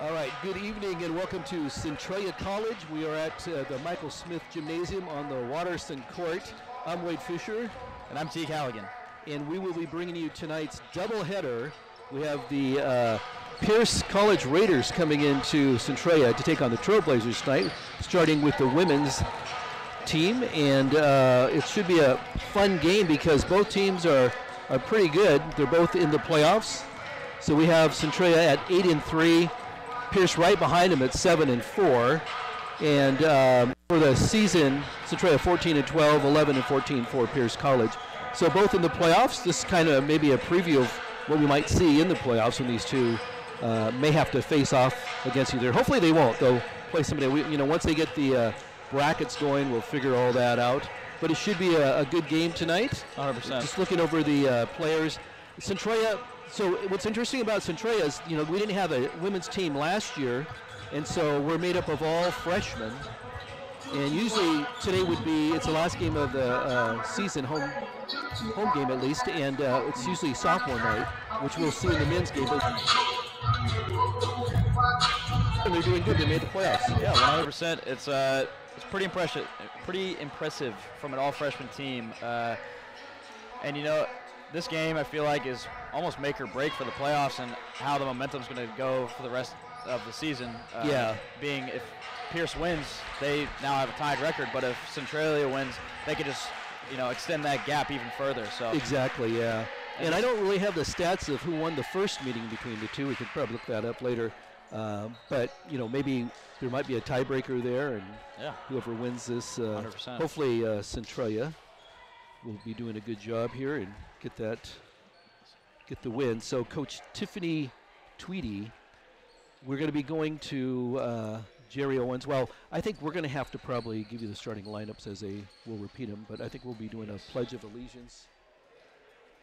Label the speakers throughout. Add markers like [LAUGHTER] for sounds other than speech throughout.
Speaker 1: All right, good evening and welcome to Centralia College. We are at uh, the Michael Smith Gymnasium on the Watterson Court. I'm Wade Fisher.
Speaker 2: And I'm T. Halligan.
Speaker 1: And we will be bringing you tonight's doubleheader. We have the uh, Pierce College Raiders coming into Centralia to take on the Trailblazers tonight, starting with the women's team. And uh, it should be a fun game because both teams are, are pretty good. They're both in the playoffs. So we have Centralia at 8 and 3, Pierce right behind them at 7 and 4. And um, for the season, Centralia 14 and 12, 11 and 14 for Pierce College. So both in the playoffs. This kind of maybe a preview of what we might see in the playoffs when these two uh, may have to face off against each other. Hopefully they won't. They'll play somebody. We, you know, once they get the uh, brackets going, we'll figure all that out. But it should be a, a good game tonight.
Speaker 2: 100%.
Speaker 1: Just looking over the uh, players, Centralia. So what's interesting about Centralia is, you know, we didn't have a women's team last year, and so we're made up of all freshmen. And usually today would be it's the last game of the uh, season, home home game at least, and uh, it's usually sophomore night, which we'll see in the men's game. But they're doing good. They made the playoffs.
Speaker 2: Yeah, 100%. It's uh, it's pretty impressive. Pretty impressive from an all freshman team. Uh, and you know, this game I feel like is almost make or break for the playoffs and how the momentum is going to go for the rest of the season. Uh,
Speaker 1: Yeah.
Speaker 2: Being if Pierce wins, they now have a tied record. But if Centralia wins, they could just you know extend that gap even further. So
Speaker 1: Exactly, yeah. And I don't really have the stats of who won the first meeting between the two. We could probably look that up later. Um, but you know, maybe there might be a tiebreaker there, and
Speaker 2: yeah,
Speaker 1: whoever wins this, uh,
Speaker 2: 100%.
Speaker 1: hopefully uh, Centralia will be doing a good job here and get that, get the win. So Coach Tiffany Tweedy, we're going to be going to uh, Jerry Owens. Well, I think we're going to have to probably give you the starting lineups as they will repeat them, but I think we'll be doing a pledge of allegiance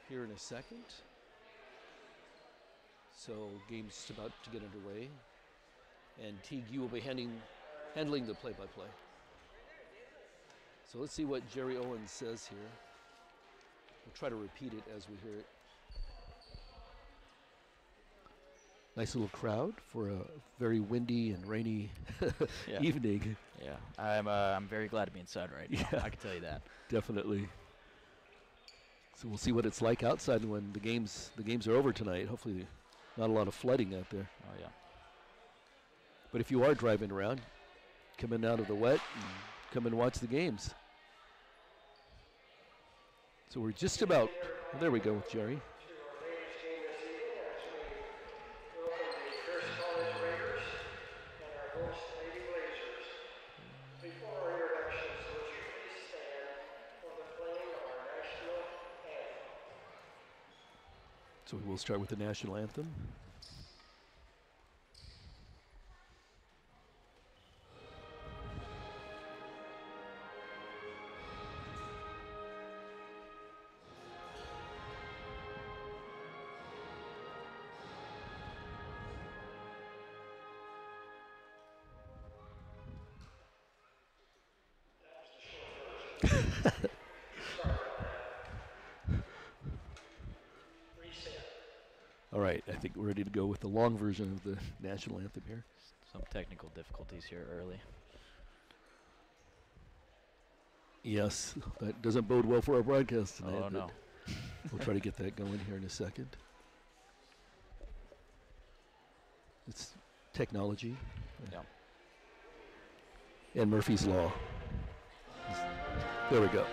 Speaker 1: here in a second. So game's about to get underway, and Teague, you will be handing, handling the play-by-play. So let's see what Jerry Owens says here. We'll try to repeat it as we hear it. Nice little crowd for a very windy and rainy [LAUGHS]
Speaker 2: Yeah.
Speaker 1: evening.
Speaker 2: yeah. I'm uh, I'm very glad to be inside right now.
Speaker 1: Yeah.
Speaker 2: I can tell you that.
Speaker 1: Definitely. So we'll see what it's like outside when the games the games are over tonight. Hopefully, not a lot of flooding out there.
Speaker 2: Oh yeah.
Speaker 1: But if you are driving around, come in out of the wet and come and watch the games. So we're just about. well, there we go with Jerry. So we will start with the national anthem. The long version of the [LAUGHS] national anthem here.
Speaker 2: Some technical difficulties here early.
Speaker 1: Yes, [LAUGHS] that doesn't bode well for our broadcast oh, tonight.
Speaker 2: Oh no.
Speaker 1: We'll try to get that going here in a second. It's technology
Speaker 2: Yeah.
Speaker 1: and Murphy's Law. There we go.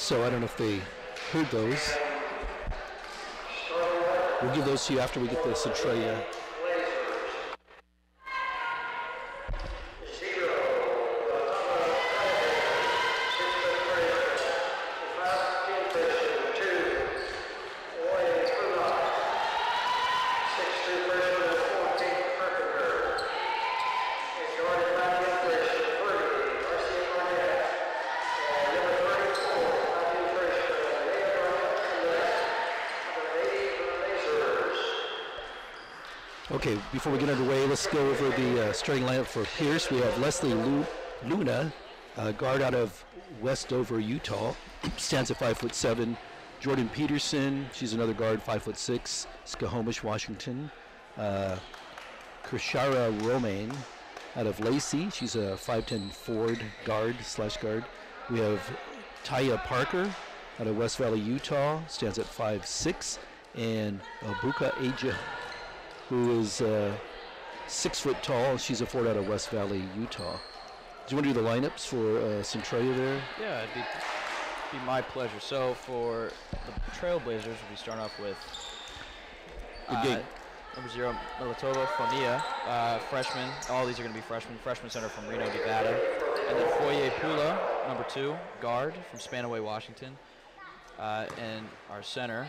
Speaker 1: So I don't know if they heard those. We'll give those to you after we get the Centralia. Okay, before we get underway, let's go over the uh, starting lineup for Pierce. We have Leslie Lu- Luna, uh, guard out of Westover, Utah, [CLEARS THROAT] stands at five foot seven. Jordan Peterson, she's another guard, five foot six. Snohomish, Washington. Uh, Krishara Romaine out of Lacey, she's a 5'10 forward guard slash guard. We have Taya Parker out of West Valley, Utah, stands at five six, and Buka Aja who is uh, six foot tall. She's a forward out of West Valley, Utah. Do you want to do the lineups for uh, Centralia there?
Speaker 3: Yeah, it'd be, be my pleasure. So for the Trailblazers, we'll be starting off with uh, number zero, Militova Fonia, uh, freshman. All these are going to be freshmen. Freshman center from Reno, Nevada. And then Foye Pula, number two, guard from Spanaway, Washington. Uh, and our center,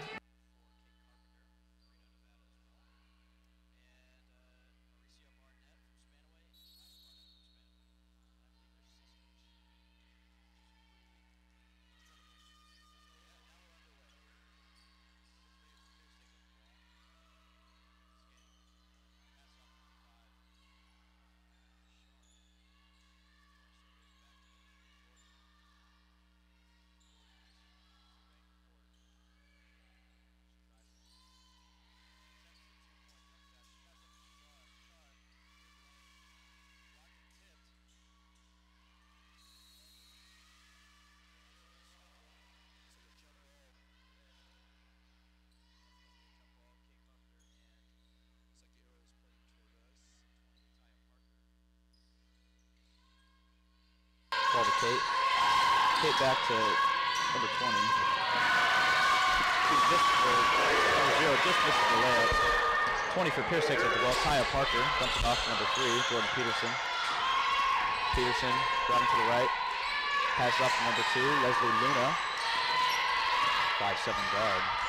Speaker 3: Kate. Kate back to number 20. Who just, uh, number zero just misses the layup. 20 for Pierce takes up the ball. Kaya Parker dumps it off to number three, Jordan Peterson. Peterson driving to the right. Passes off to number two, Leslie Luna. 5-7 guard.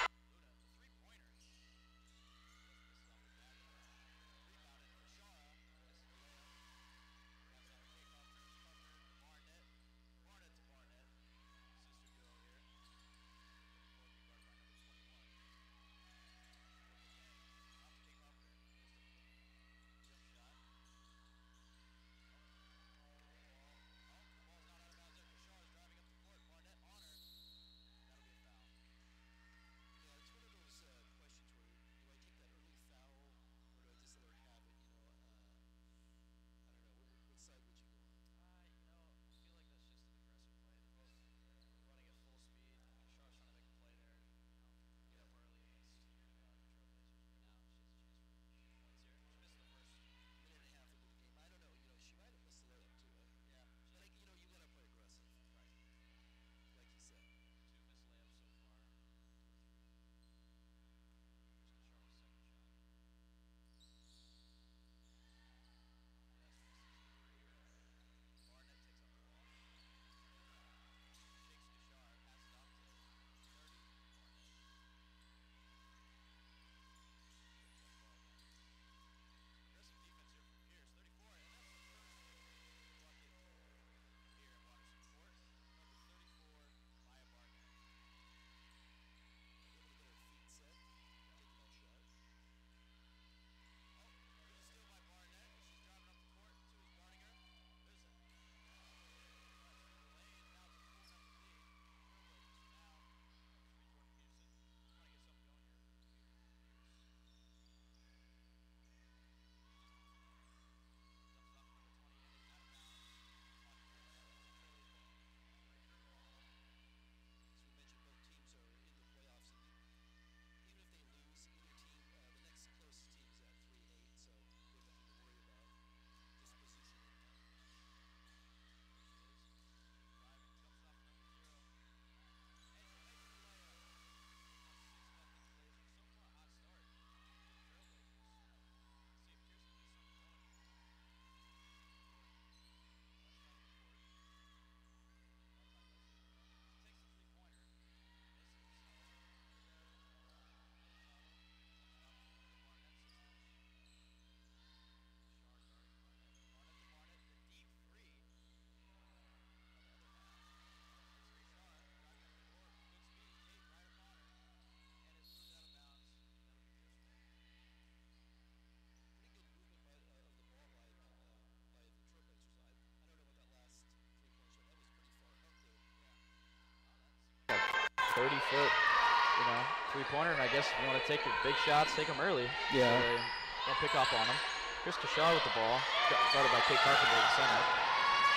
Speaker 2: 30 foot, you know, three pointer. And I guess if you want to take the big shots, take them early.
Speaker 1: Yeah.
Speaker 2: So uh, don't pick up on them. Chris Kashar with the ball, gu- guarded by Kate Carpenter in center.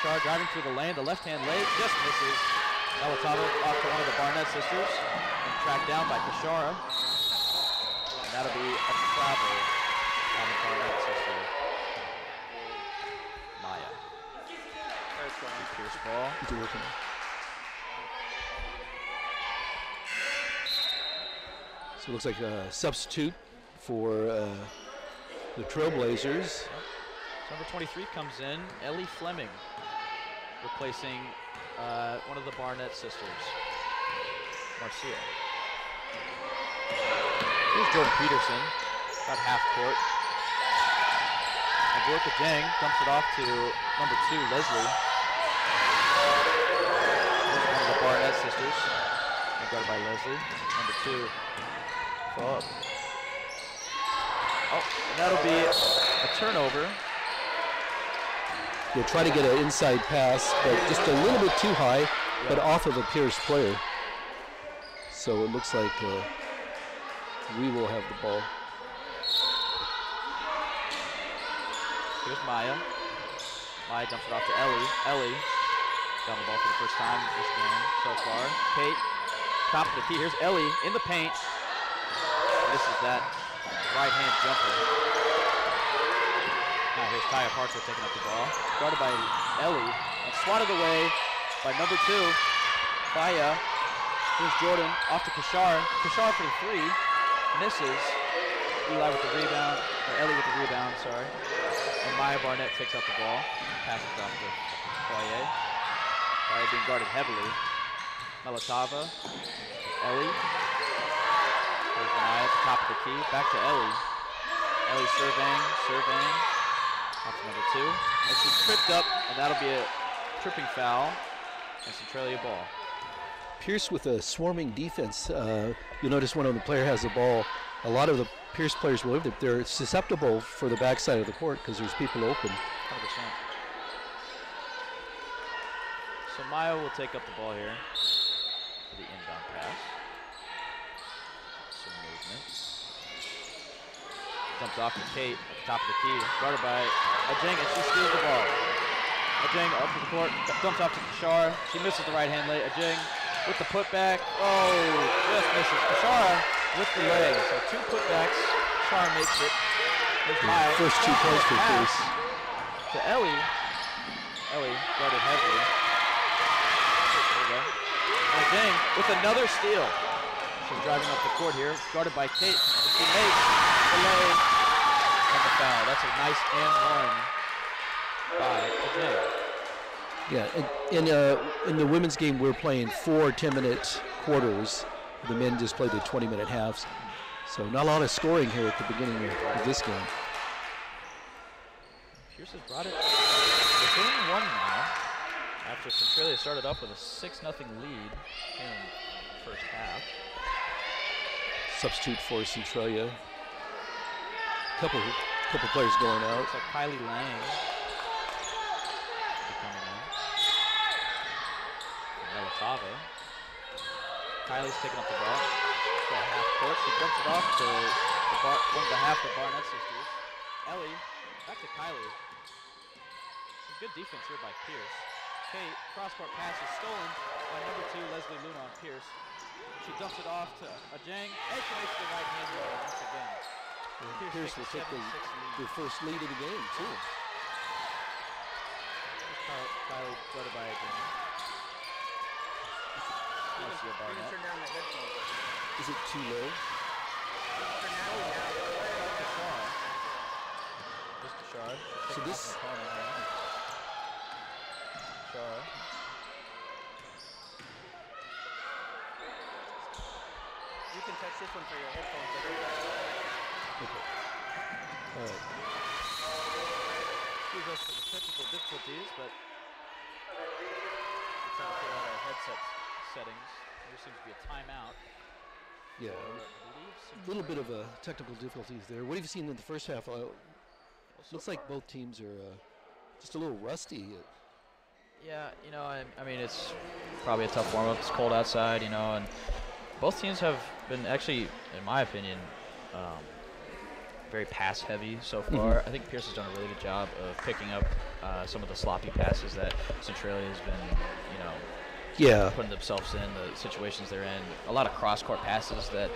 Speaker 2: Kashar driving through the lane, the left hand leg just misses. Alatava off to one of the Barnett sisters and tracked down by Kashara. And that'll be a travel on the Barnett sister. Maya. Pierce ball.
Speaker 1: Need to work on it. So it looks like a substitute for uh, the Trailblazers.
Speaker 2: Number 23 comes in, Ellie Fleming, replacing uh, one of the Barnett sisters, Marcia. Here's Jordan Peterson, about half court. Agurka Jang dumps it off to number two, Leslie. One of the Barnett sisters, guarded by Leslie. Number two, up. Oh, and that'll be a turnover.
Speaker 1: They'll try to get an inside pass, but just a little bit too high, but off of a Pierce player. So it looks like uh, we will have the ball.
Speaker 2: Here's Maya. Maya dumps it off to Ellie. Ellie down the ball for the first time this game so far. Kate, top of the key. Here's Ellie in the paint. Is that right hand jumper. Now here's Kaya Parker taking up the ball. Guarded by Ellie and swatted away by number two, Kaya. Here's Jordan off to Kashar. Kashar for the three. Misses. Eli with the rebound, or Ellie with the rebound, sorry. And Maya Barnett takes up the ball. Passes off to Foyer. Foyer being guarded heavily. Melatava. Ellie. At the top of the key. Back to Ellie. Ellie surveying, surveying. Off to number two. And she's tripped up, and that'll be a tripping foul. And Centralia ball.
Speaker 1: Pierce with a swarming defense. Uh, you'll notice when the player has the ball, a lot of the Pierce players will they're susceptible for the backside of the court because there's people open.
Speaker 2: 100%. So Maya will take up the ball here for the inbound pass. Some movement. Dumps off to Kate at the top of the key. Guarded by Ajang, and she steals the ball. Ajang up to the court, dumps off to Kashar. She misses the right hand late. Ajang with the putback. Oh, just misses. Kashar with the leg. So two putbacks. Kashar makes it. Maya.
Speaker 1: First two points for Pierce.
Speaker 2: to Ellie. Ellie guarded heavily. There we go. And Dang with another steal. She's driving up the court here, guarded by Kate. She makes the lay and the foul. That's a nice and one by.
Speaker 1: Yeah, in, in, uh, in the women's game, we're playing four 10-minute quarters. The men just played the 20-minute halves. So not a lot of scoring here at the beginning of, this game.
Speaker 2: Pierce has brought it within one now. After Centralia started off with a 6 0 lead in the first half.
Speaker 1: Substitute for Centralia. Couple, couple players going out.
Speaker 2: Looks like Kylie Lang Melatava. Kylie's picking up the ball. Half court. She dumps it off to the bar, one of the half of the Barnett sisters. Ellie, back to Kylie. Some good defense here by Pierce. Kate, cross-court pass is stolen by number two, Leslie Luna on Pierce. She dumps it off to Ajang, and she makes the right hand roll once again.
Speaker 1: Pierce will take the,
Speaker 2: 7-6 lead.
Speaker 1: their first lead of the game, too.
Speaker 2: Kyle- Kylie guarded by Ajang.
Speaker 4: Turn down the headphones.
Speaker 1: Is it too low?
Speaker 4: Turn that one down.
Speaker 2: Kashar. Just Kashar.
Speaker 1: So this-
Speaker 2: Kashar.
Speaker 4: Can touch this one for your headphones. I think that's
Speaker 1: Okay. All right.
Speaker 2: Excuse us for the technical difficulties, but we're trying to figure out our headset settings. There seems to be a timeout.
Speaker 1: Yeah,
Speaker 2: believe
Speaker 1: a little bit of uh, technical difficulties there. What have you seen in the first half? Uh, looks like both teams are uh, just a little rusty.
Speaker 2: Yeah, you know, I, I mean, it's probably a tough warm up. It's cold outside, you know, and both teams have been actually, in my opinion, um, very pass heavy so far. I think Pierce has done a really good job of picking up uh, some of the sloppy passes that Centralia has been, you know,
Speaker 1: Yeah.
Speaker 2: putting themselves in, the situations they're in. A lot of cross court passes that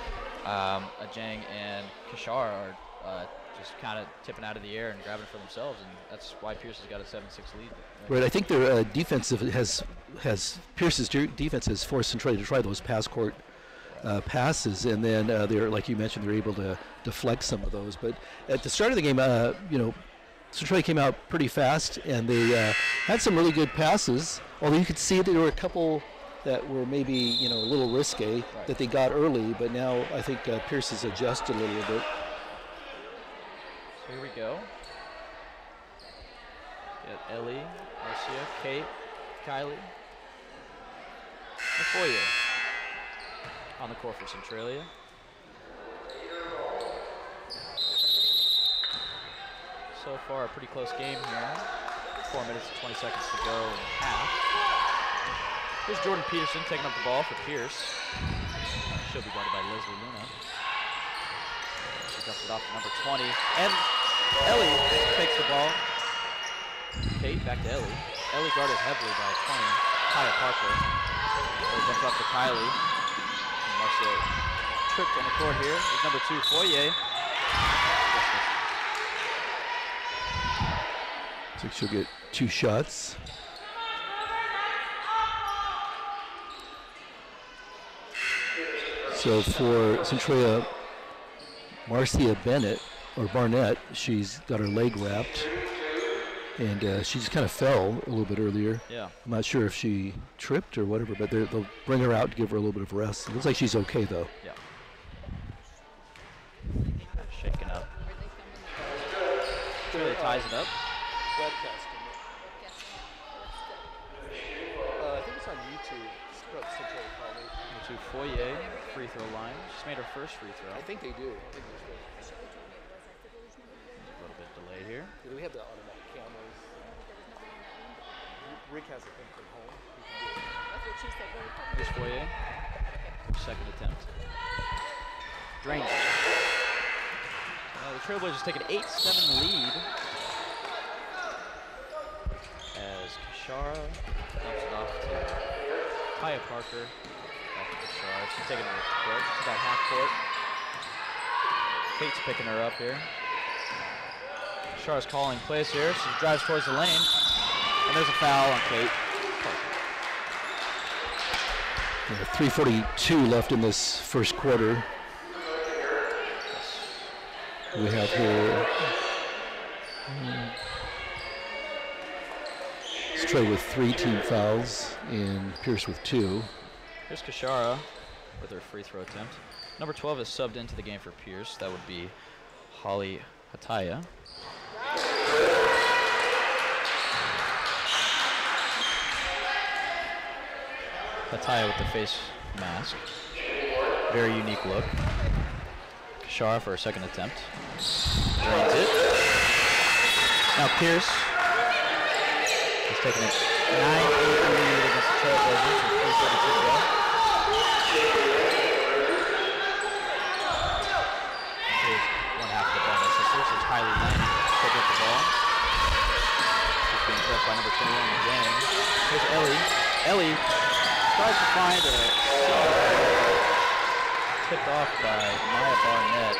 Speaker 2: um, Ajang and Kishar are uh, just kind of tipping out of the air and grabbing for themselves, and that's why Pierce has got a 7 6 lead.
Speaker 1: Right. I think their uh, defensive has has Pierce's de- defense has forced Centralia to try those pass court uh, passes, and then uh, they're like you mentioned, they're able to deflect some of those. But at the start of the game, uh, you know, Centralia came out pretty fast, and they uh, had some really good passes. Although you could see there were a couple that were maybe you know a little risque that they got early, but now I think uh, Pierce has adjusted a little bit.
Speaker 2: So here we go. Get Ellie, Marcia, Kate, Kylie, Foyer on the court for Centralia. So far, a pretty close game here. Four minutes and 20 seconds to go in half. Here's Jordan Peterson taking up the ball for Pierce. She'll be guarded by Leslie Luna. She dumps it off to number 20. And Ellie takes the ball. Kate back to Ellie. Ellie guarded heavily by 20. Kaya Parker. Ellie dumps off to Kylie. Marcia tripped on the court here. There's number two, Foyer.
Speaker 1: So she'll get two shots. So for Centralia, Marcia Bennett or Barnett, she's got her leg wrapped, and uh, she just kind of fell a little bit earlier.
Speaker 2: Yeah.
Speaker 1: I'm not sure if she tripped or whatever, but they're- they'll bring her out to give her a little bit of rest. It looks like she's okay though.
Speaker 2: Yeah. Shaking up. Really ties it up.
Speaker 4: Webcasting. Uh, I think it's on YouTube. It's Central College.
Speaker 2: Number Foyer, free throw line. She's made her first free throw.
Speaker 4: I think they do. I think.
Speaker 2: A little bit delayed here.
Speaker 4: Do we have the automatic cameras? Rick has a thing from home. He can do it.
Speaker 2: Here's Foyer. Second attempt. Drains it. Uh, the Trailblazers take an 8-7 lead. As Kashara dumps it off to Kaya Parker. Back to Kashara. She's taking it to the court. She's about half court. Kate's picking her up here. Kashara's calling plays here. She drives towards the lane. And there's a foul on Kate.
Speaker 1: Uh, 3:42 left in this first quarter. We have here um, Stray with three team fouls and Pierce with two.
Speaker 2: Here's Kashara with her free throw attempt. Number 12 is subbed into the game for Pierce. That would be Holly Hataya. Hataya with the face mask. Very unique look. Kashara for a second attempt. Drains it. Now Pierce is taking it 9-8 lead against the Trailblazers with 3.32 to go. Here's one half the ball the ball. Being by number 21 in the gang. Here's Ellie. Ellie tries to find a tipped off by Maya Barnett.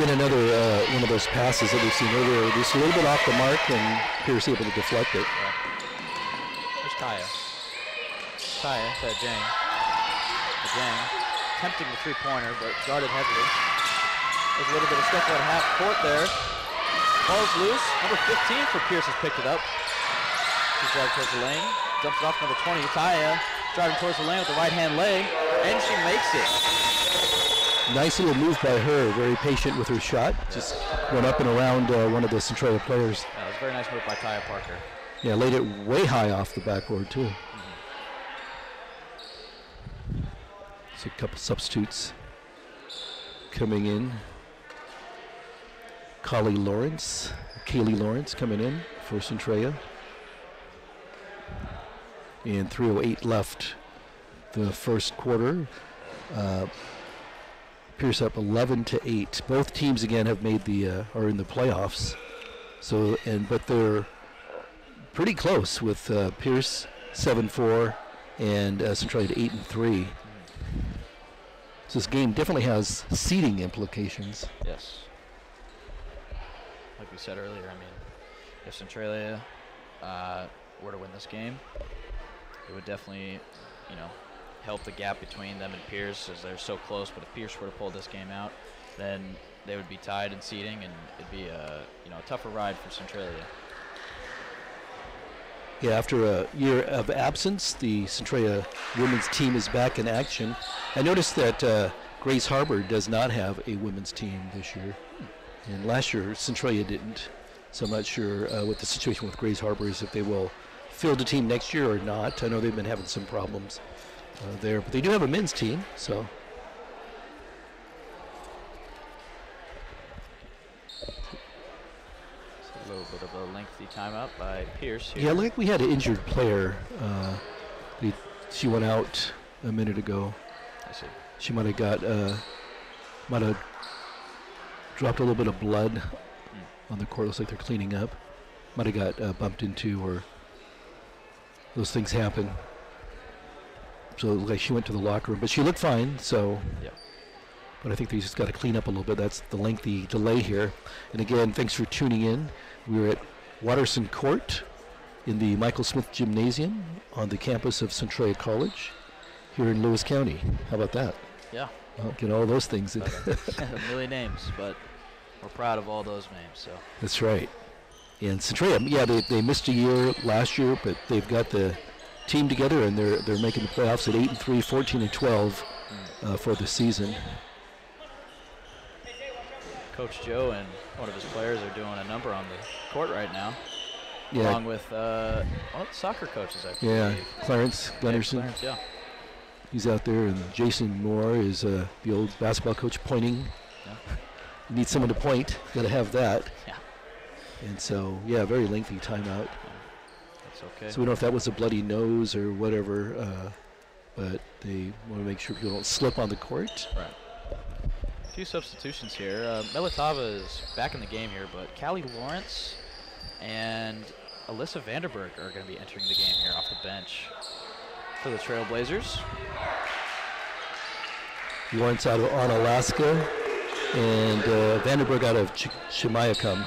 Speaker 1: Get another uh, one of those passes that we've seen earlier, just a little bit off the mark, and Pierce able to deflect it.
Speaker 2: There's Kaya. Kaya to Jang. Jang. Tempting the three-pointer, but guarded heavily. There's a little bit of stuff at half court there. Ball's loose. Number 15 for Pierce has picked it up. She's driving towards the lane. Dumps it off number 20. Taya driving towards the lane with the right hand leg. And she makes it.
Speaker 1: Nice little move by her, very patient with her shot. Just went up and around uh, one of the Centralia players.
Speaker 2: That was a very nice move by Taya Parker.
Speaker 1: Yeah, laid it way high off the backboard too. So a couple substitutes coming in. Kali Lawrence, Kaylee Lawrence coming in for Centralia. And 308 left the first quarter. Uh, Pierce up 11 to 8. Both teams again have made the uh, are in the playoffs. So and but they're pretty close with uh, Pierce 7-4 and uh, Centralia 8 and 3. So this game definitely has seeding implications.
Speaker 2: Yes. Like we said earlier, I mean, if Centralia uh, were to win this game, it would definitely, you know, help the gap between them and Pierce as they're so close. But if Pierce were to pull this game out, then they would be tied in seeding, and it'd be a you know a tougher ride for Centralia.
Speaker 1: Yeah, after a year of absence, the Centralia women's team is back in action. I noticed that uh, Grays Harbor does not have a women's team this year, and last year Centralia didn't. So I'm not sure uh, what the situation with Grays Harbor is if they will field a team next year or not. I know they've been having some problems uh, there, but they do have a men's team. So
Speaker 2: It's a little bit of a lengthy timeout by Pierce here.
Speaker 1: yeah, like we had an injured player. Uh, she went out a minute ago.
Speaker 2: I see.
Speaker 1: She might have got, uh, might have dropped a little bit of blood on the court. Looks like they're cleaning up. Might have got uh, bumped into, or those things happen. So it like she went to the locker room, but she looked fine. So,
Speaker 2: yeah.
Speaker 1: but I think they just got to clean up a little bit. That's the lengthy delay here. And again, thanks for tuning in. We're at Watterson Court in the Michael Smith Gymnasium on the campus of Centralia College here in Lewis County. How about that?
Speaker 2: Yeah.
Speaker 1: Well, get all those things in. [LAUGHS]
Speaker 2: a million names, but we're proud of all those names. So
Speaker 1: That's right. And Centralia, yeah, they, they missed a year last year, but they've got the team together and they're they're making the playoffs at 8 and 3, 14 and 12 uh, for the season.
Speaker 2: Coach Joe and one of his players are doing a number on the court right now,
Speaker 1: Yeah,
Speaker 2: along with uh, one of the soccer coaches, I
Speaker 1: yeah,
Speaker 2: believe.
Speaker 1: Clarence
Speaker 2: Yeah,
Speaker 1: Gunderson,
Speaker 2: Clarence, yeah.
Speaker 1: he's out there, and Jason Moore is uh, the old basketball coach pointing.
Speaker 2: Yeah.
Speaker 1: You [LAUGHS] need someone to point, got to have that. And so, yeah, very lengthy timeout.
Speaker 2: That's okay.
Speaker 1: So we don't know if that was a bloody nose or whatever, uh, but they want to make sure people don't slip on the court.
Speaker 2: Right. A few substitutions here. Uh, Melitava is back in the game here, but Callie Lawrence and Alyssa Vanderberg are going to be entering the game here off the bench for the Trailblazers.
Speaker 1: Lawrence out of Onalaska, and uh, Vanderberg out of Ch- Chimacum.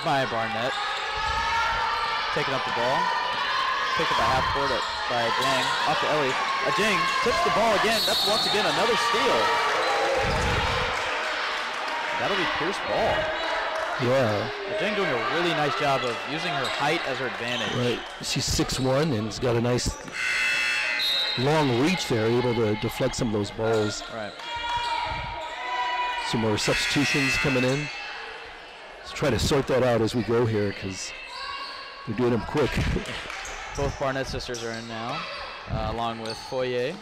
Speaker 2: Here's Maya Barnett taking up the ball. Picked up by half court at, by Jang. Off to Ellie. Jang tips the ball again. That's once again another steal. That'll be Pierce ball.
Speaker 1: Yeah,
Speaker 2: Jang doing a really nice job of using her height as her advantage.
Speaker 1: right. She's 6'1 and has got a nice long reach there, able to deflect some of those balls.
Speaker 2: Right.
Speaker 1: Some more substitutions coming in. Let's try to sort that out as we go here because they're doing them quick. [LAUGHS]
Speaker 2: Both Barnett sisters are in now, uh, along with Foyer.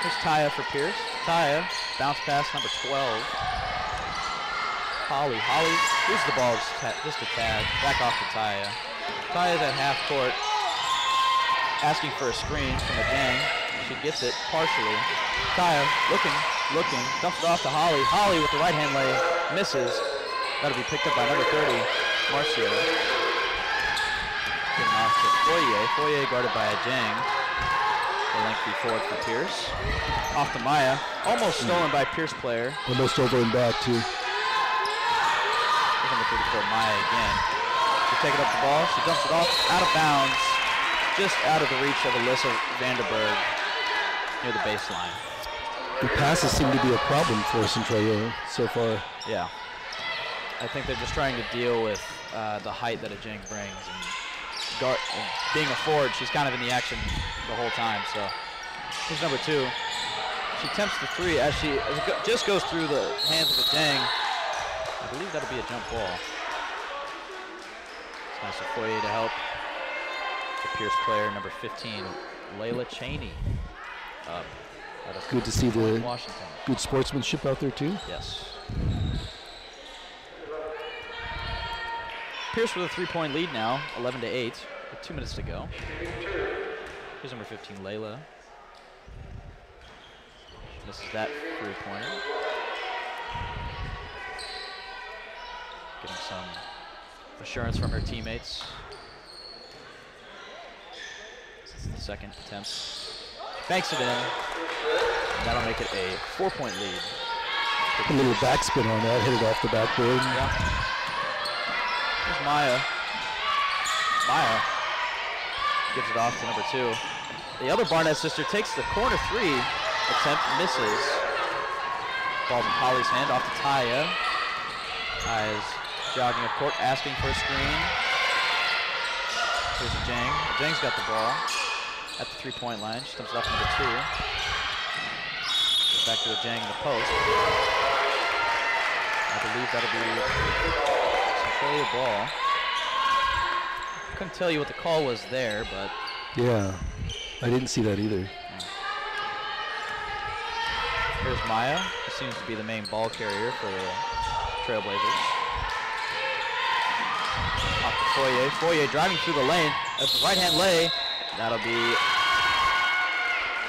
Speaker 2: Here's Taya for Pierce. Taya, bounce pass number 12. Holly. Holly loses the ball just, just a tad. Back off to Taya. Taya's at half court, asking for a screen from the gang. She gets it partially. Taya looking, looking, dumps it off to Holly. Holly with the right hand lay misses. That'll be picked up by number 30, Marcia. Getting off to Foyer. Foyer guarded by a Jang. The lengthy forward for Pierce. Off to Maya. Almost stolen by Pierce player.
Speaker 1: Almost over and back too.
Speaker 2: Here's number 34, Maya again. She's taking up the ball. She dumps it off out of bounds. Just out of the reach of Alyssa Vanderberg near the baseline.
Speaker 1: The passes seem to be a problem for Centralia so far.
Speaker 2: Yeah. I think they're just trying to deal with uh, the height that a Jang brings. And, guard, and being a forward, she's kind of in the action the whole time. So here's number two. She attempts the three as she as it go, just goes through the hands of Jang. I believe that'll be a jump ball. It's nice of Foyer to help. The Pierce player, number 15, Layla Cheney. Up. out of
Speaker 1: Good to see the
Speaker 2: Washington.
Speaker 1: good sportsmanship out there too.
Speaker 2: Yes. Pierce with a three-point lead now, 11 to 8, with two minutes to go. Here's number 15, Layla. Misses that three-pointer. Getting some assurance from her teammates. This is the second attempt. Banks it in. And that'll make it a four-point lead.
Speaker 1: A little backspin on that, hit it off the backboard.
Speaker 2: Yeah. Here's Maya. Maya gives it off to number two. The other Barnett sister takes the corner three attempt, misses. Ball's in Polly's hand off to Taya. Taya's jogging up court, asking for a screen. Here's Jang. Jang's got the ball at the three-point line. She comes it off to number two. Back to the Jang in the post. I believe that'll be Centralia ball. Couldn't tell you what the call was there, but
Speaker 1: Yeah, I didn't see that either.
Speaker 2: here's Maya. Who seems to be the main ball carrier for the Trailblazers. Off to Foyer. Foyer driving through the lane. That's the right-hand lay. That'll be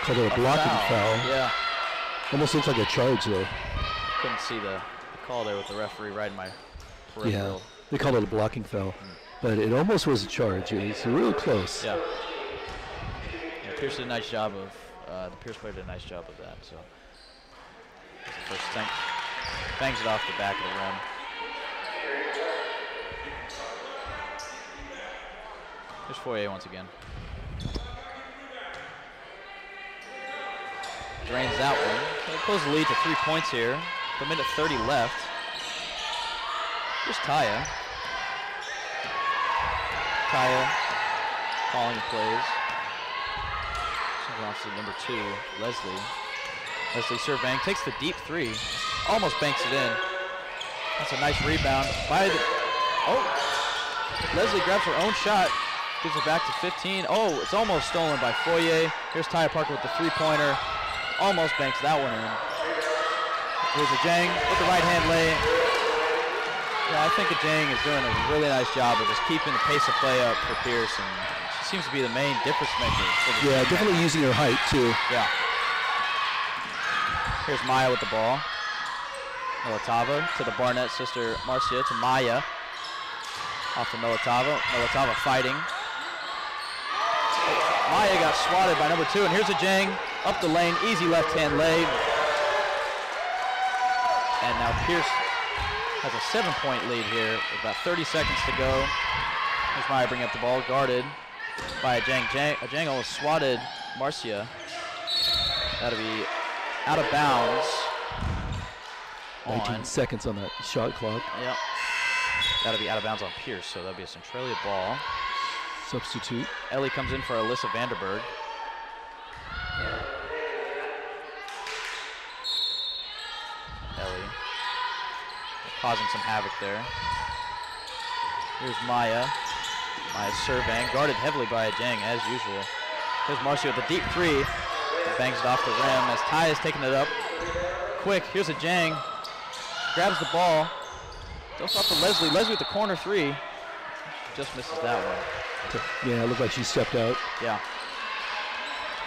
Speaker 1: Called it a
Speaker 2: a
Speaker 1: blocking
Speaker 2: foul.
Speaker 1: foul.
Speaker 2: Yeah.
Speaker 1: Almost looks like a charge though.
Speaker 2: Couldn't see the, the call there with the referee right in my
Speaker 1: Yeah, they called it a blocking foul, but it almost was a charge. It was real close.
Speaker 2: Yeah. yeah. Pierce did a nice job of, uh, the Pierce player did a nice job of that. So, first thing. Bangs it off the back of the rim. There's Foyer once again. Drains that one. They close the lead to three points here. The minute 30 left. Here's Taya. Taya calling plays. Sends off to number two, Leslie. Leslie surveying, takes the deep three, almost banks it in. That's a nice rebound by the. Oh, Leslie grabs her own shot, gives it back to 15. Oh, it's almost stolen by Foyer. Here's Taya Parker with the three-pointer, almost banks that one in. Here's a Jang with the right hand lay. Yeah, I think a Jang is doing a really nice job of just keeping the pace of play up for Pierce, and she seems to be the main difference maker.
Speaker 1: Yeah, definitely using her height too.
Speaker 2: Yeah. Here's Maya with the ball. Militava to the Barnett sister Marcia to Maya. Off to Militava. Militava fighting. Maya got swatted by number two, and here's a Jang up the lane, easy left hand lay. And now Pierce has a seven point lead here with about 30 seconds to go. Here's Maya bringing up the ball, guarded by Ajang. Jang, Ajang almost swatted Marcia. That'll be out of bounds.
Speaker 1: 19
Speaker 2: On.
Speaker 1: seconds on that shot clock.
Speaker 2: Yep. That'll be out of bounds on Pierce, so that'll be a Centralia ball.
Speaker 1: Substitute.
Speaker 2: Ellie comes in for Alyssa Vanderberg. Ellie causing some havoc there. Here's Maya. Maya surveying, guarded heavily by Ajang as usual. Here's Marcia with the deep three. Bangs it off the rim as Ty is taking it up. Quick, here's Ajang. Grabs the ball. Dumps off to Leslie. Leslie with the corner three. Just misses that one.
Speaker 1: Yeah, it looked like she stepped out.
Speaker 2: Yeah.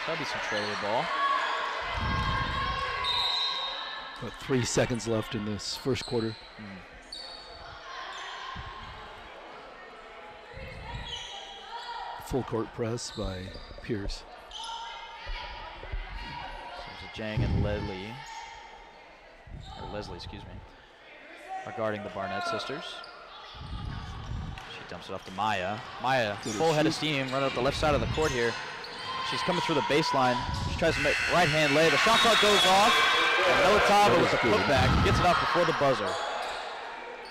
Speaker 2: That'll be some trailer ball.
Speaker 1: About three seconds left in this first quarter. Hmm. Full court press by Pierce.
Speaker 2: There's Ajang and Leslie. Or Leslie, excuse me. Are guarding the Barnett sisters. She dumps it off to Maya. Maya, full head of steam, running up the left side of the court here. She's coming through the baseline. She tries to make right hand lay. The shot clock goes off.
Speaker 1: That
Speaker 2: with
Speaker 1: good.
Speaker 2: putback gets it off before the buzzer.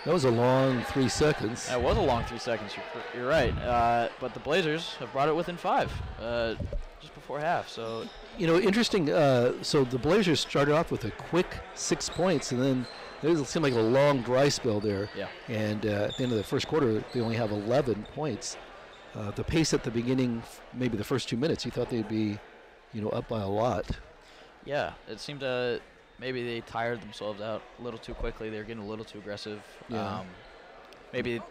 Speaker 1: That was a long three seconds.
Speaker 2: That was a long three seconds. You're, you're right. Uh, but the Blazers have brought it within five, uh, just before half. So
Speaker 1: You know, interesting. Uh, so the Blazers started off with a quick six points, and then it seemed like a long dry spell there.
Speaker 2: Yeah.
Speaker 1: And uh, at the end of the first quarter, they only have 11 points. Uh, the pace at the beginning, maybe the first two minutes, you thought they'd be, you know, up by a lot.
Speaker 2: Yeah, it seemed to maybe they tired themselves out a little too quickly. They were getting a little too aggressive.
Speaker 1: Yeah.
Speaker 2: Um, maybe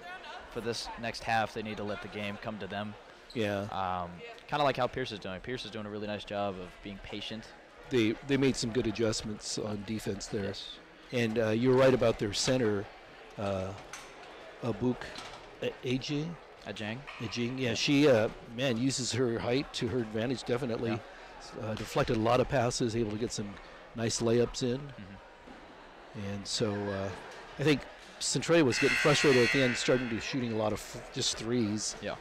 Speaker 2: for this next half, they need to let the game come to them.
Speaker 1: Yeah,
Speaker 2: Um, kind of like how Pierce is doing. Pierce is doing a really nice job of being patient.
Speaker 1: they they made some good adjustments on defense there.
Speaker 2: Yes.
Speaker 1: And uh, you're right about their center, uh, Abuk Ajing.
Speaker 2: Ajang.
Speaker 1: Ajing. Yeah, she uh, man uses her height to her advantage. Definitely uh, deflected a lot of passes, able to get some nice layups in.
Speaker 2: Mm-hmm.
Speaker 1: And so uh, I think Centralia was getting frustrated at the end, starting to shooting a lot of f- just threes.
Speaker 2: Yeah.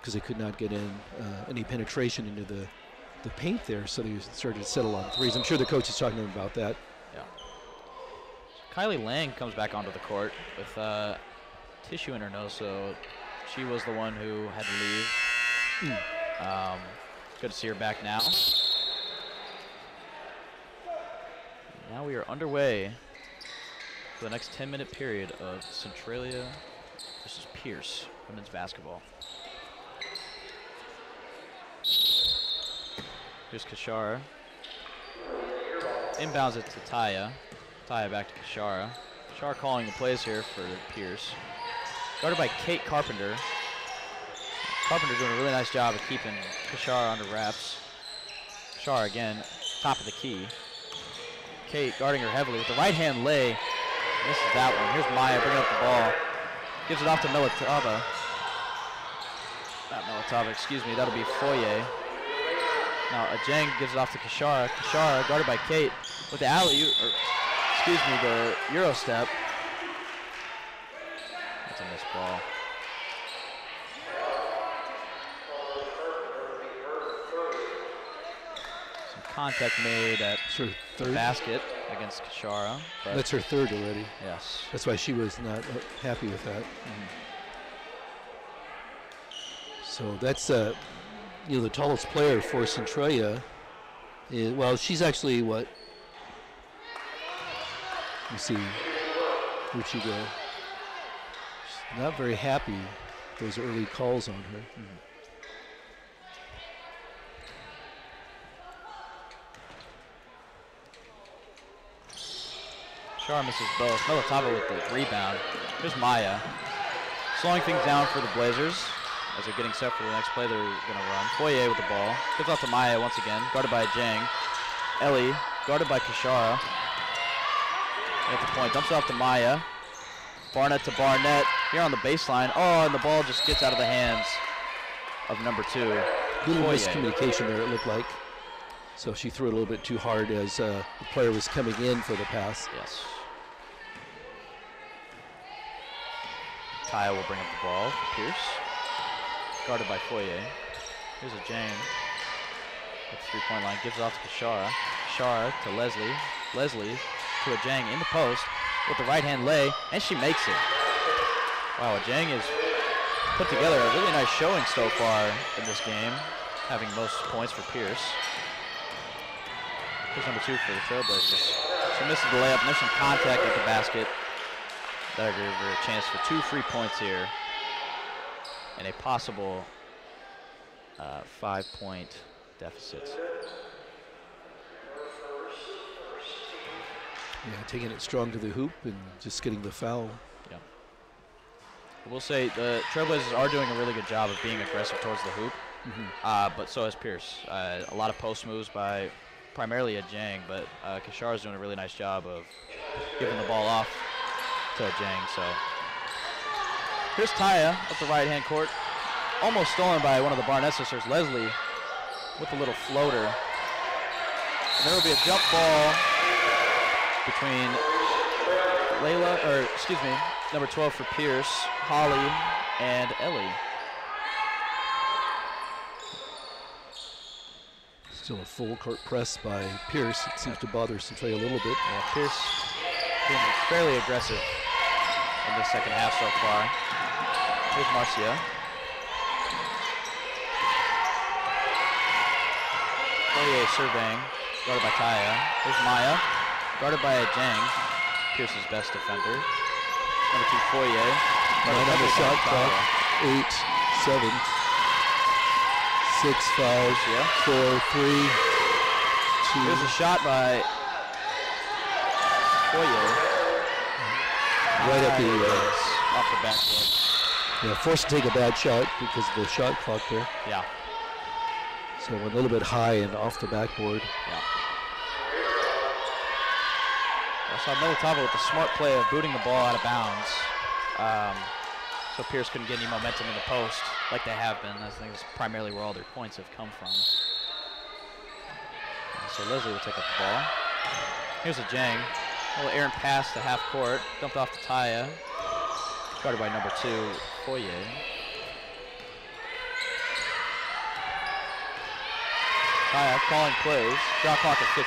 Speaker 1: Because they could not get in uh, any penetration into the the paint there, so they started to settle on threes. I'm sure the coach is talking to them about that. Yeah.
Speaker 2: Kylie Lang comes back onto the court with uh, tissue in her nose, so she was the one who had to leave. Um, good to see her back now. Now we are underway for the next 10 minute period of Centralia versus Pierce women's basketball. Here's Kashara. Inbounds it to Taya. Taya back to Kashara. Kashara calling the plays here for Pierce. Guarded by Kate Carpenter. Carpenter doing a really nice job of keeping Kashara under wraps. Kashara again, top of the key. Kate guarding her heavily with the right hand lay. Misses that one. Here's Maya bringing up the ball. Gives it off to Militava. Not Militava, excuse me. That'll be Foye. Now Ajang gives it off to Kashara. Kashara guarded by Kate with the alley, or excuse me, the Euro step. That's a missed ball. Some contact made at
Speaker 1: her
Speaker 2: the
Speaker 1: third.
Speaker 2: basket against Kashara.
Speaker 1: That's her third already.
Speaker 2: yes.
Speaker 1: That's why she was not uh, happy with that. So that's uh, you know the tallest player for Centralia. Is, well, she's actually what? Let me see. Where'd she go? She's not very happy. Those early calls on her.
Speaker 2: Shar misses both. Militava with the rebound. Here's Maya. Slowing things down for the Blazers as they're getting set for the next play they're going to run. Foye with the ball. Gives off to Maya once again. Guarded by Jang. Ellie guarded by Kashara. At the point. Dumps it off to Maya. Barnett to Barnett. Here on the baseline. Oh, and the ball just gets out of the hands of number two.
Speaker 1: Little
Speaker 2: Foye.
Speaker 1: miscommunication there. It looked like. So she threw it a little bit too hard as uh, the player was coming in for the pass.
Speaker 2: Yes. Kaya will bring up the ball Pierce. Guarded by Foye. Here's a Jane. At the three-point line. Gives off to Kashara. Kashara to Leslie. Leslie to Ajang in the post with the right-hand lay, and she makes it. Wow, Ajang is put together a really nice showing so far in this game, having most points for Pierce. Here's number two for the Trailblazers. She misses the layup, some contact at the basket. That'll give her a chance for two free points here. And a possible uh, five-point deficit.
Speaker 1: Yeah, taking it strong to the hoop and just getting the foul. Yeah.
Speaker 2: We'll say the Trailblazers are doing a really good job of being aggressive towards the hoop, uh, but so is Pierce. Uh, a lot of post moves by primarily Ajang, but uh, Kashar is doing a really nice job of giving the ball off to Jang. So here's Taya up the right hand court, almost stolen by one of the Barnett sisters, Leslie, with a little floater. And there will be a jump ball between Layla, or excuse me, number 12 for Pierce, Holly, and Ellie.
Speaker 1: Still a full court press by Pierce. It seems to bother Centralia a little bit.
Speaker 2: Yeah, Pierce being fairly aggressive in the second half so far. Here's Marcia. Fourier surveying, guarded by Taya. Here's Maya, guarded by Jang, Pierce's best defender. Number two, Fourier. guarded
Speaker 1: Nine on the shot clock. Eight, seven, six, five,
Speaker 2: Yeah.
Speaker 1: four, three,
Speaker 2: Here's a shot by Foyer.
Speaker 1: Right at the, uh,
Speaker 2: off the backboard.
Speaker 1: Yeah, forced to take a bad shot because of the shot clock there.
Speaker 2: Yeah.
Speaker 1: So went a little bit high and off the backboard.
Speaker 2: Yeah. I saw Militava with the smart play of booting the ball out of bounds. Um, so Pierce couldn't get any momentum in the post like they have been. I think that's primarily where all their points have come from. So Leslie will take up the ball. Here's Ajang. Little errant pass to half court. Dumped off to Taya. Guarded by number two, Foye. Taya calling plays. Shot clock at 15.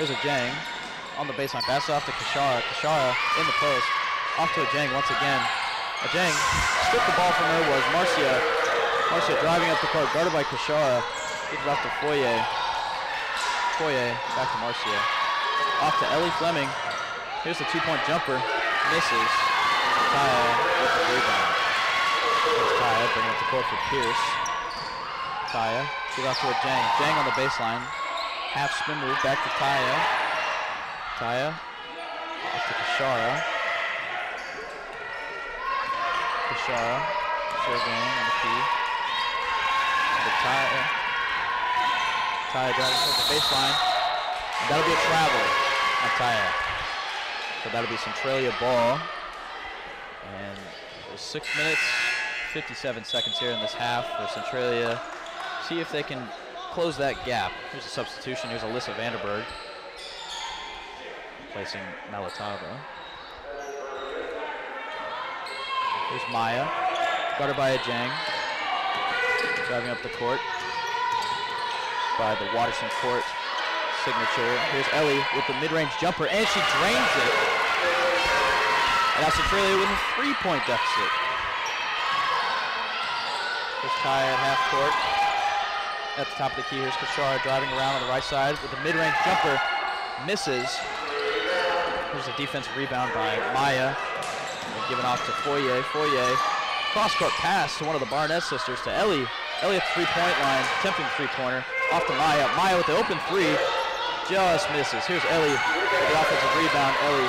Speaker 2: Here's Ajang on the baseline. Pass off to Kashara. Kashara in the post. Off to Ajang once again. Ajang stripped the ball from her was Marcia. Marcia driving up the court, guarded by Kashara. Gives it off to Foye. Foye back to Marcia. Off to Ellie Fleming. Here's the two-point jumper. Misses. Taya with the rebound. There's Taya bringing up the court for Pierce. Taya. Give off to Ajang. Jang on the baseline. Half spin move back to Taya. Taya. Off to Kashara. Kashara. Surveying on the key. To Taya. Taya driving towards the baseline. That'll be a travel on So that'll be Centralia ball. And there's six minutes, 57 seconds here in this half for Centralia. See if they can close that gap. Here's a substitution. Here's Alyssa Vanderberg placing Militava. Here's Maya, guarded by Ajang. Driving up the court by the Waterson Court signature. Here's Ellie with the mid-range jumper, and she drains it. And now Centralia with a three-point deficit. Here's Ty at half court. At the top of the key, here's Kashara driving around on the right side with a mid-range jumper. Misses. Here's a defensive rebound by Maya. And given off to Foye. Foye. Cross-court pass to one of the Barnett sisters to Ellie. Ellie at the three-point line, attempting three-pointer. Off to Maya. Maya with the open three. Just misses. Here's Ellie with the offensive rebound. Ellie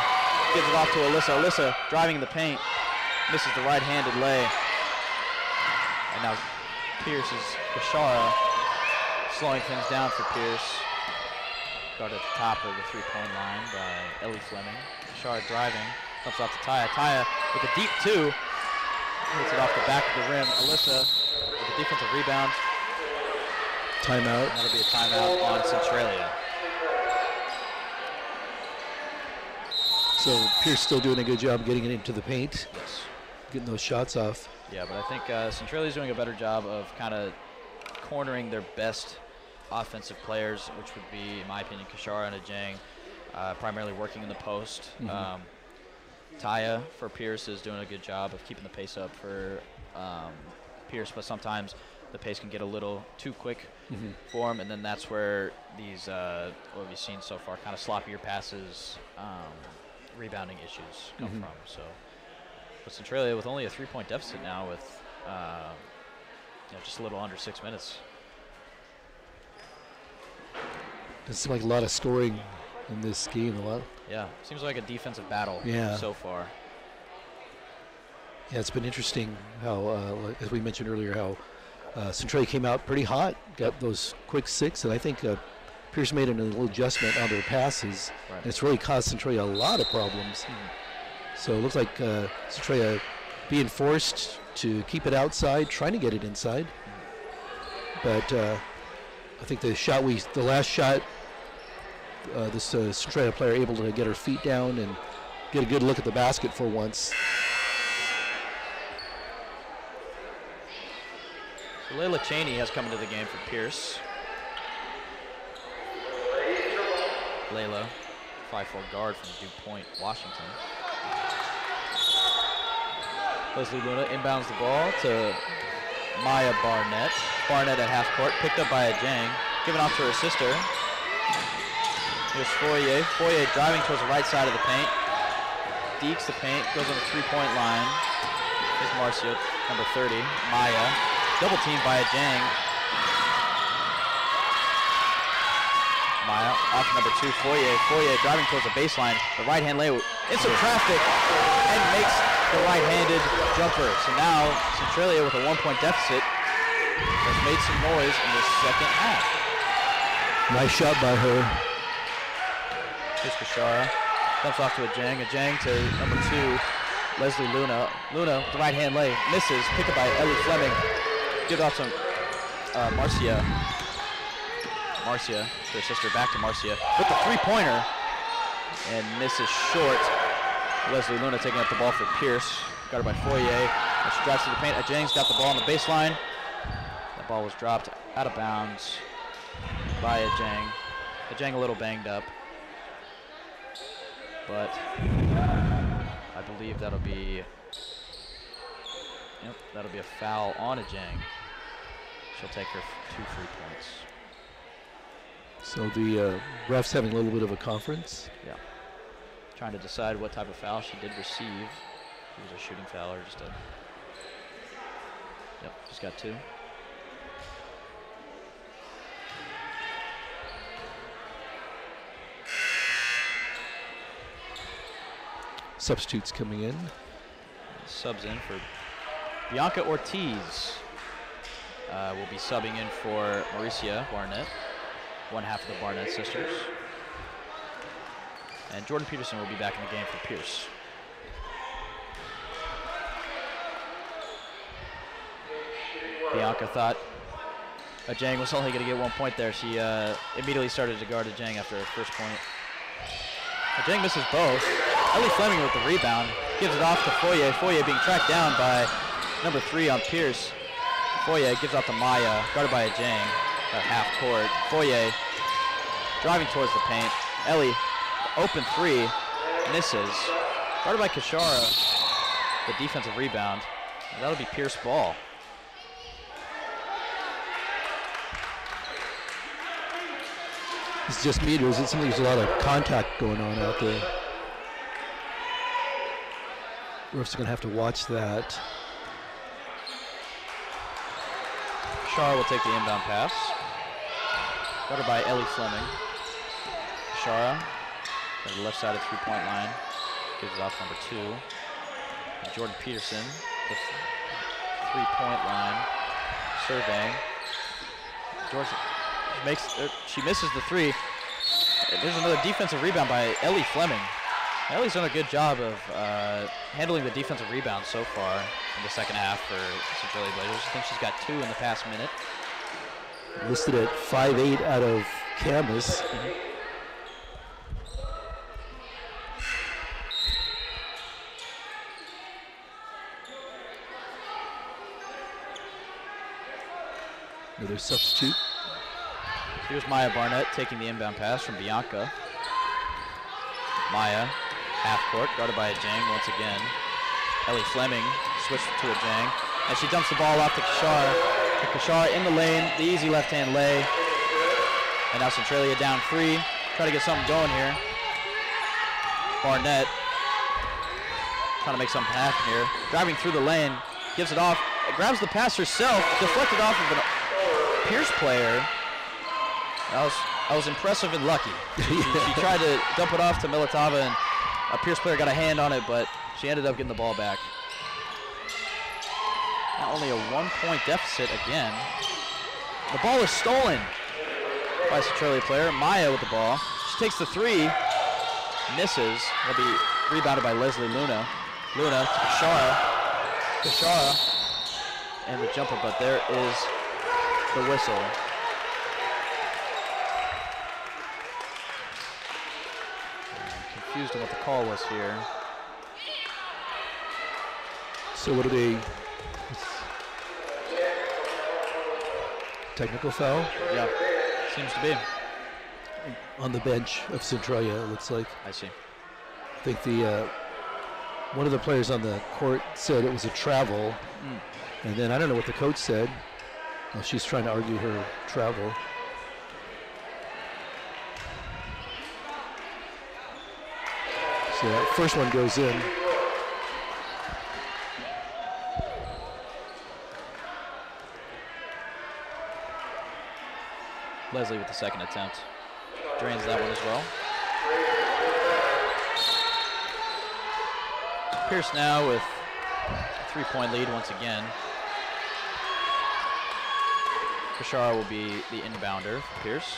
Speaker 2: gives it off to Alyssa. Alyssa driving in the paint. Misses the right-handed lay. And now Pierce is Kashara slowing things down for Pierce. Guarded at the top of the three-point line by Ellie Fleming. Kashara driving. Dumps off to Taya. Taya with a deep two. Hits it off the back of the rim. Alyssa with a defensive rebound.
Speaker 1: Timeout.
Speaker 2: And that'll be a timeout on Centralia.
Speaker 1: So Pierce still doing a good job getting it into the paint,
Speaker 2: Yes.
Speaker 1: getting those shots off.
Speaker 2: Yeah, but I think uh, Centralia's doing a better job of kind of cornering their best offensive players, which would be, in my opinion, Kashara and Ajang, uh, primarily working in the post.
Speaker 1: Mhm.
Speaker 2: Um, Taya for Pierce is doing a good job of keeping the pace up for um, Pierce, but sometimes the pace can get a little too quick
Speaker 1: Mhm.
Speaker 2: for him, and then that's where these, uh, what we've seen so far, kind of sloppier passes, um, rebounding issues come
Speaker 1: Mhm.
Speaker 2: from. So, but Centralia with only a three-point deficit now, with uh, you know, just a little under six minutes.
Speaker 1: Doesn't seem like a lot of scoring in this game. A lot.
Speaker 2: Yeah, seems like a defensive battle
Speaker 1: Yeah.
Speaker 2: so far.
Speaker 1: Yeah, it's been interesting how, uh, as we mentioned earlier, how uh, Centralia came out pretty hot, got those quick six, and I think uh, Pierce made a little adjustment on their passes.
Speaker 2: Right.
Speaker 1: And it's really caused Centralia a lot of problems. So it looks like uh, Centralia being forced to keep it outside, trying to get it inside. But uh, I think the shot we, the last shot, uh, this uh, Centralia player able to get her feet down and get a good look at the basket for once.
Speaker 2: So Layla Cheney has come into the game for Pierce. Layla, 5'4 guard from DuPont, Washington. Leslie Luna inbounds the ball to Maya Barnett. Barnett at half court, picked up by Ajang, given off to her sister. Here's Foyer. Foyer driving towards the right side of the paint. Deeks the paint, goes on the three-point line. Here's Marcio, number 30. Maya, double teamed by Ajang. Maya off number two, Foyer. Foyer driving towards the baseline. The right hand lay into traffic and makes the right-handed jumper. So now Centralia with a one-point deficit has made some noise in the second half.
Speaker 1: Nice shot by her.
Speaker 2: Here's Kashara. Dumps off to Ajang. A Jang to number two, Leslie Luna. Luna, the right hand lay, misses. Picked up by Ellie Fleming. Gives off to uh, Marcia. Marcia, her sister, back to Marcia. With the three-pointer. And misses short. Leslie Luna taking up the ball for Pierce. Got her by Foyer. She drives to the paint. Ajang's got the ball on the baseline. That ball was dropped out of bounds by Ajang. Ajang a little banged up. But I believe that'll be Yep, that'll be a foul on Ajang. She'll take her two free points.
Speaker 1: So the uh, refs having a little bit of a conference. Yeah.
Speaker 2: Trying to decide what type of foul she did receive. If it was a shooting foul or just a. Yep, just got two.
Speaker 1: Substitutes coming in.
Speaker 2: Subs in for Bianca Ortiz. Uh, will be subbing in for Mauricia Barnett, one half of the Barnett sisters. And Jordan Peterson will be back in the game for Pierce. Bianca thought Ajang was only going to get one point there. She uh, immediately started to guard Ajang after her first point. Ajang misses both. Ellie Fleming with the rebound. Gives it off to Foyer. Foyer being tracked down by number three on Pierce. Foyer gives out to Maya, guarded by Ajang at half court. Foyer driving towards the paint. Ellie, open three, misses. Guarded by Kashara, the defensive rebound. And that'll be Pierce ball.
Speaker 1: It's just meters. It seems like there's a lot of contact going on out there. Are going to have to watch that.
Speaker 2: Shara will take the inbound pass. Guarded by Ellie Fleming. Shara, the left side of three-point line, gives it off number two. And Jordan Peterson, the three-point line, surveying. George makes, er, she misses the three. There's another defensive rebound by Ellie Fleming. Ellie's done a good job of uh, handling the defensive rebound so far in the second half for Centralia Blazers. I think she's got two in the past minute.
Speaker 1: Listed at 5'8 out of Camas. Another substitute.
Speaker 2: Here's Maya Barnett taking the inbound pass from Bianca. Maya, half court, guarded by Ajang once again. Ellie Fleming switched to Ajang. And she dumps the ball off to Kashar. To Kashar in the lane, the easy left hand lay. And now Centralia down three. Try to get something going here. Barnett trying to make something happen here. Driving through the lane, gives it off, grabs the pass herself, deflected off of an Pierce player. That was that was impressive and lucky. [LAUGHS] She, she tried to dump it off to Militava, and a Pierce player got a hand on it, but she ended up getting the ball back. Only a one-point deficit again. The ball is stolen by Centralia player. Maya with the ball. She takes the three, misses. Will be rebounded by Leslie Luna. Luna to Kashara. Kashara and the jumper, but there is the whistle. I'm confused on what the call was here.
Speaker 1: So what are they? Technical foul
Speaker 2: Yeah, seems to be.
Speaker 1: on the bench of Centralia. It looks like.
Speaker 2: I see.
Speaker 1: I think the uh, one of the players on the court said it was a travel,
Speaker 2: Mm.
Speaker 1: and then I don't know what the coach said. Well, she's trying to argue her travel. So that first one goes in.
Speaker 2: Leslie with the second attempt. Drains that one as well. Pierce now with a Three-point lead once again. Kashara will be the inbounder Pierce.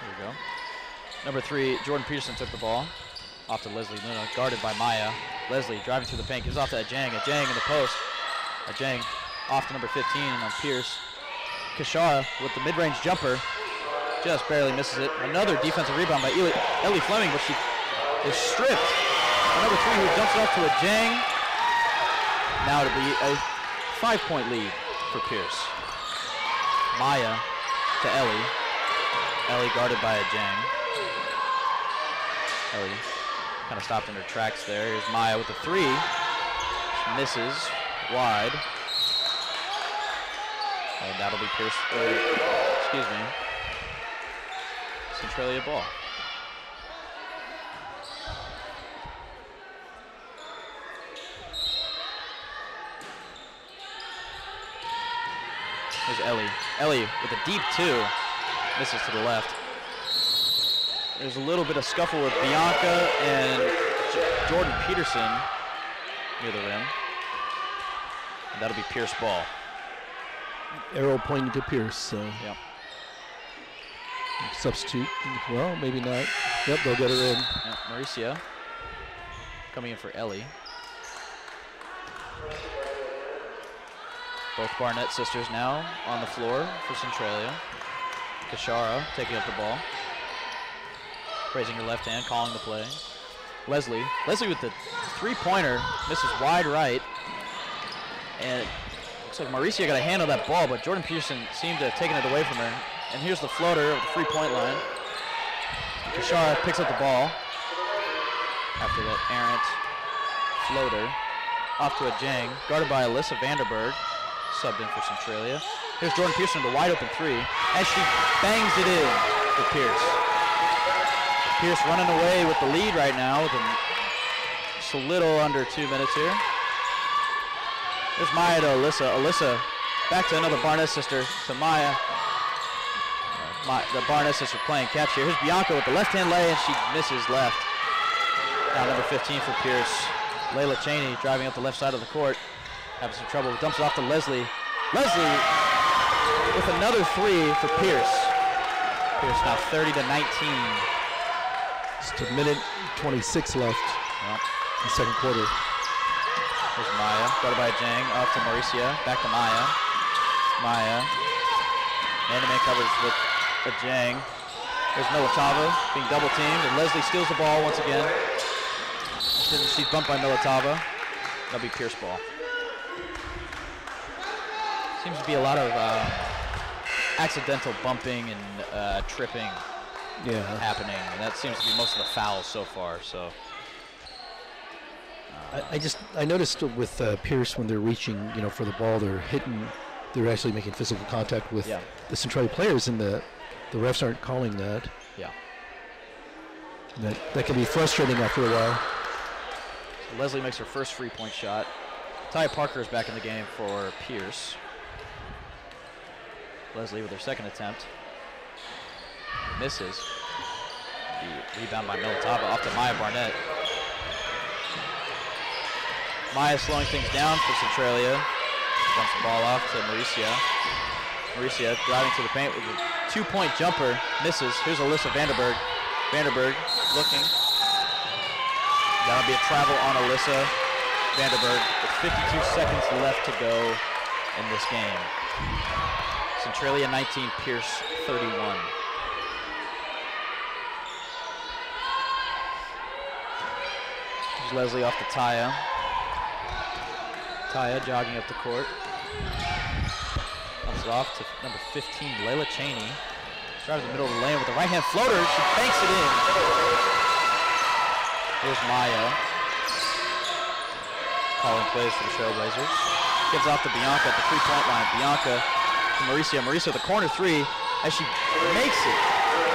Speaker 2: There go. Number three, Jordan Peterson took the ball. Off to Leslie Luna, guarded by Maya. Leslie driving through the paint, gives off to Ajang. Ajang in the post. Ajang off to number 15 on Pierce. Kashara with the mid-range jumper. Just barely misses it. Another defensive rebound by Ellie Fleming, but she is stripped. Number three who dumps it off to Ajang. Now to be a five-point lead for Pierce. Maya to Ellie. Ellie guarded by Ajang. Ellie kind of stopped in her tracks there. Here's Maya with the three. She misses wide. And that'll be Pierce, uh, excuse me, Centralia ball. Here's Ellie. Ellie with a deep two. Misses to the left. There's a little bit of scuffle with Bianca and Jordan Peterson near the rim. And that'll be Pierce ball.
Speaker 1: Arrow pointing to Pierce. So
Speaker 2: Yep.
Speaker 1: substitute. Well, maybe not. Yep, they'll get her in.
Speaker 2: Yeah, Mauricia coming in for Ellie. Both Barnett sisters now on the floor for Centralia. Kashara taking up the ball. Raising her left hand, calling the play. Leslie. Leslie with the three-pointer, misses wide right. And it looks like Mauricia got a hand on that ball, but Jordan Peterson seemed to have taken it away from her. And here's the floater of the three-point line. Kashara picks up the ball after that errant floater. Off to Ajang, guarded by Alyssa Vanderberg, subbed in for Centralia. Here's Jordan Pearson with a wide open three, and she bangs it in for Pierce. Pierce running away with the lead right now with a, just a little under two minutes here. There's Maya to Alyssa. Alyssa back to another Barnett sister, to Maya. Uh, My, the Barnett sister playing catch here. Here's Bianca with the left-hand lay, and she misses left. Now number 15 for Pierce. Layla Cheney driving up the left side of the court. Having some trouble. Dumps it off to Leslie. Leslie with another three for Pierce. Pierce now 30 to 19.
Speaker 1: Just a minute 26 left
Speaker 2: Well,
Speaker 1: in the second quarter.
Speaker 2: There's Maya. Guarded by Jang. Off to Mauricia. Back to Maya. Maya. Man-to-man coverage with a Jang. There's Militava being double teamed, and Leslie steals the ball once again. She's bumped by Militava. That'll be Pierce ball. Seems to be a lot of uh, accidental bumping and uh, tripping
Speaker 1: Yeah.
Speaker 2: happening, and that seems to be most of the fouls so far. So
Speaker 1: I, I just I noticed with uh, Pierce when they're reaching, you know, for the ball, they're hitting, they're actually making physical contact with
Speaker 2: Yeah.
Speaker 1: the Centralia players, and the the refs aren't calling that.
Speaker 2: yeah,
Speaker 1: That that can be frustrating after a while.
Speaker 2: So Leslie makes her first free point shot. Ty Parker is back in the game for Pierce. Leslie with her second attempt. Misses. The rebound by Militava off to Maya Barnett. Maya slowing things down for Centralia. Dumps the ball off to Mauricia. Mauricia driving to the paint with a two-point jumper. Misses. Here's Alyssa Vanderberg. Vanderberg looking. That'll be a travel on Alyssa Vanderberg with 52 seconds left to go in this game. Centralia 19, Pierce 31. Here's Leslie off to Taya. Taya jogging up the court. It off to number 15, Layla Cheney. Drives the middle of the lane with the right hand floater. She banks it in. Here's Maya. Calling plays for the Trailblazers. Gives off to Bianca at the three-point line. Bianca to. Mauricia with the corner three as she makes it.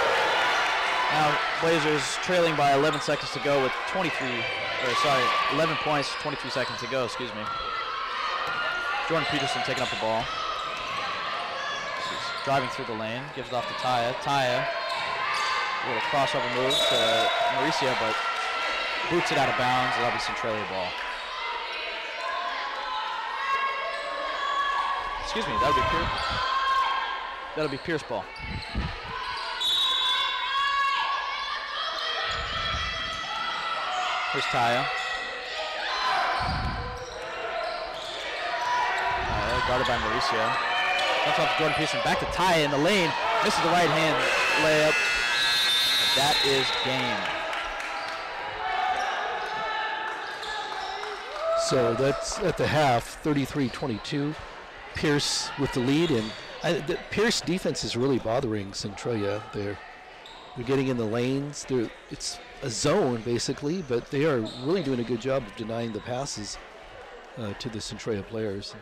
Speaker 2: Now Blazers trailing by 11 seconds to go with 23, or sorry, 11 points, 23 seconds to go, excuse me. Jordan Peterson taking up the ball. Is driving through the lane, gives it off to Taya. Taya, a little crossover move to Mauricia, but boots it out of bounds. That'll be Centralia ball. Excuse me, that'll be Pierce. That'll be Pierce ball. Here's Taya. Guarded by Mauricia. That's off Jordan Peterson. Back to Taya in the lane. Misses the right hand layup. That is game.
Speaker 1: So that's at the half, 33-22. Pierce with the lead, and I, the Pierce defense is really bothering Centralia. They're they're getting in the lanes. They're it's a zone basically, but they are really doing a good job of denying the passes uh, to the Centralia players.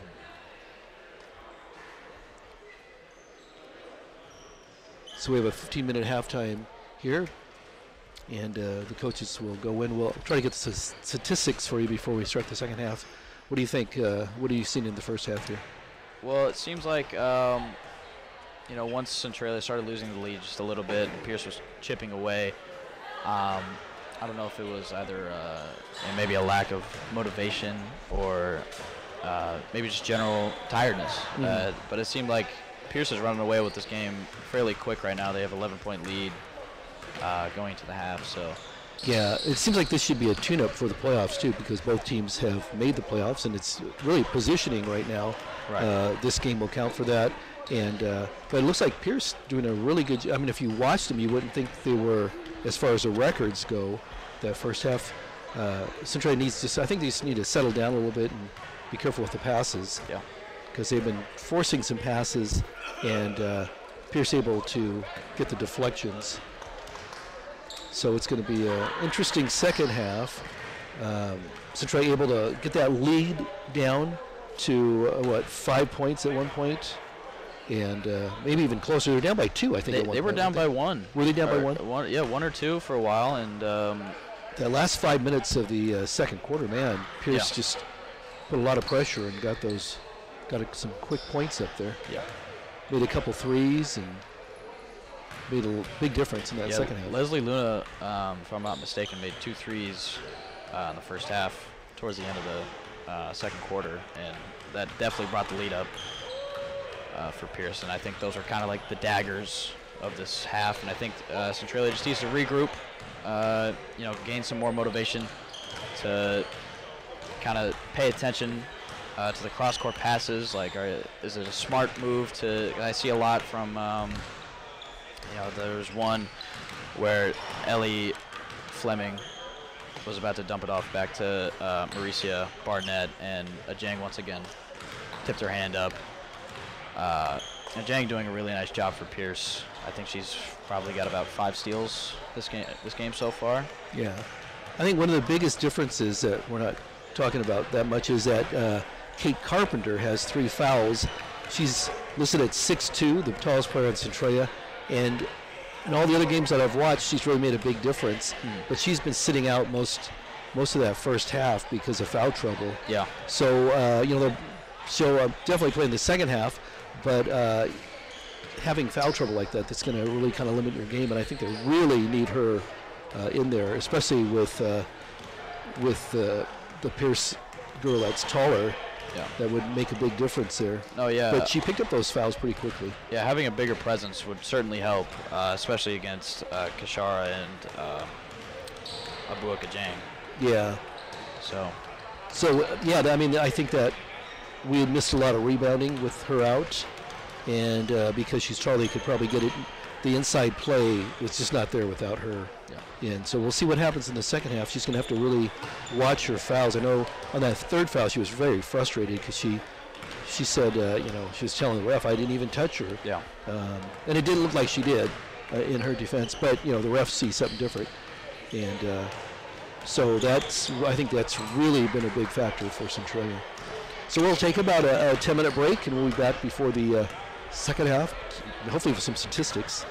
Speaker 1: So we have a 15-minute halftime here, and uh, the coaches will go in. We'll try to get the statistics for you before we start the second half. What do you think? Uh, what are you seeing in the first half here?
Speaker 2: Well, it seems like um, you know once Centralia started losing the lead just a little bit, Pierce was chipping away. Um, I don't know if it was either uh, maybe a lack of motivation or uh, maybe just general tiredness.
Speaker 1: Mhm.
Speaker 2: Uh, but it seemed like Pierce is running away with this game fairly quick right now. They have 11 point lead uh, going to the half. So
Speaker 1: Yeah, it seems like this should be a tune-up for the playoffs too, because both teams have made the playoffs, and it's really positioning right now.
Speaker 2: Right.
Speaker 1: Uh, this game will count for that, and uh, but it looks like Pierce doing a really good. j- I mean, if you watched them, you wouldn't think they were, as far as the records go, that first half. Uh, Centralia needs to. I think they just need to settle down a little bit and be careful with the passes.
Speaker 2: Yeah.
Speaker 1: Because they've been forcing some passes, and uh, Pierce able to get the deflections. So it's going to be an interesting second half. Um, Centralia able to get that lead down to uh, what five points at one point, and uh, maybe even closer. They were down by two, I think.
Speaker 2: they,
Speaker 1: one
Speaker 2: they were
Speaker 1: point,
Speaker 2: down by one.
Speaker 1: Were they down by
Speaker 2: Or
Speaker 1: one?
Speaker 2: Yeah, one or two for a while, and um?
Speaker 1: That last five minutes of the uh, second quarter, man, Pierce
Speaker 2: Yeah.
Speaker 1: just put a lot of pressure and got those, got a, some quick points up there.
Speaker 2: yeah.
Speaker 1: Made a couple threes and made a l- big difference in that
Speaker 2: yeah,
Speaker 1: second half.
Speaker 2: Leslie Luna, um, if I'm not mistaken, made two threes uh, in the first half towards the end of the uh, second quarter, and that definitely brought the lead up uh, for Pearson. I think those are kind of like the daggers of this half, and I think uh, Centralia just needs to regroup, uh, you know, gain some more motivation to kind of pay attention uh, to the cross-court passes. Like, are, is it a smart move to? I see a lot from. Um, you know, there was one where Ellie Fleming was about to dump it off back to uh, Mauricia Barnett, and Ajang once again tipped her hand up. Uh, Ajang doing a really nice job for Pierce. I think she's probably got about five steals this game this game so far.
Speaker 1: Yeah, I think one of the biggest differences that we're not talking about that much is that uh, Kate Carpenter has three fouls. She's listed at 6'2", the tallest player on Centralia, and in all the other games that I've watched, she's really made a big difference. But she's been sitting out most most of that first half because of foul trouble.
Speaker 2: Yeah,
Speaker 1: So uh, you know, she'll uh, definitely play in the second half, but uh, having foul trouble like that, that's going to really kind of limit your game. And I think they really need her uh, in there, especially with uh, with uh, the Pierce girl that's taller.
Speaker 2: yeah.
Speaker 1: That would make a big difference there.
Speaker 2: No, yeah.
Speaker 1: But she picked up those fouls pretty quickly.
Speaker 2: Yeah, having a bigger presence would certainly help, uh, especially against uh, Kashara and um, Abuk Ajang.
Speaker 1: Yeah.
Speaker 2: So,
Speaker 1: So uh, yeah, I mean, I think that we had missed a lot of rebounding with her out, and uh, because she's tall, they could probably get it. The inside play was just not there without her
Speaker 2: yeah.
Speaker 1: in. So we'll see what happens in the second half. She's going to have to really watch her fouls. I know on that third foul, she was very frustrated because she she said, uh, you know, she was telling the ref, I didn't even touch her.
Speaker 2: Yeah.
Speaker 1: Um, and it didn't look like she did uh, in her defense, but you know the refs see something different, and uh, so that's I think that's really been a big factor for Centralia. So we'll take about a, a 10-minute break, and we'll be back before the uh, second half, hopefully with some statistics.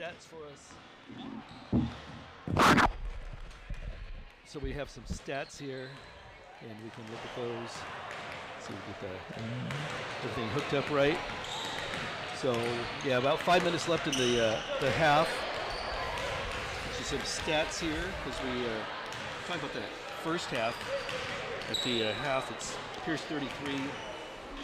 Speaker 1: Stats for us. So we have some stats here, and we can look at those. See if we get the, everything hooked up right. So yeah, about five minutes left in the uh, the half. Just some stats here because we uh, talking about that first half. At the uh, half, it's Pierce 33,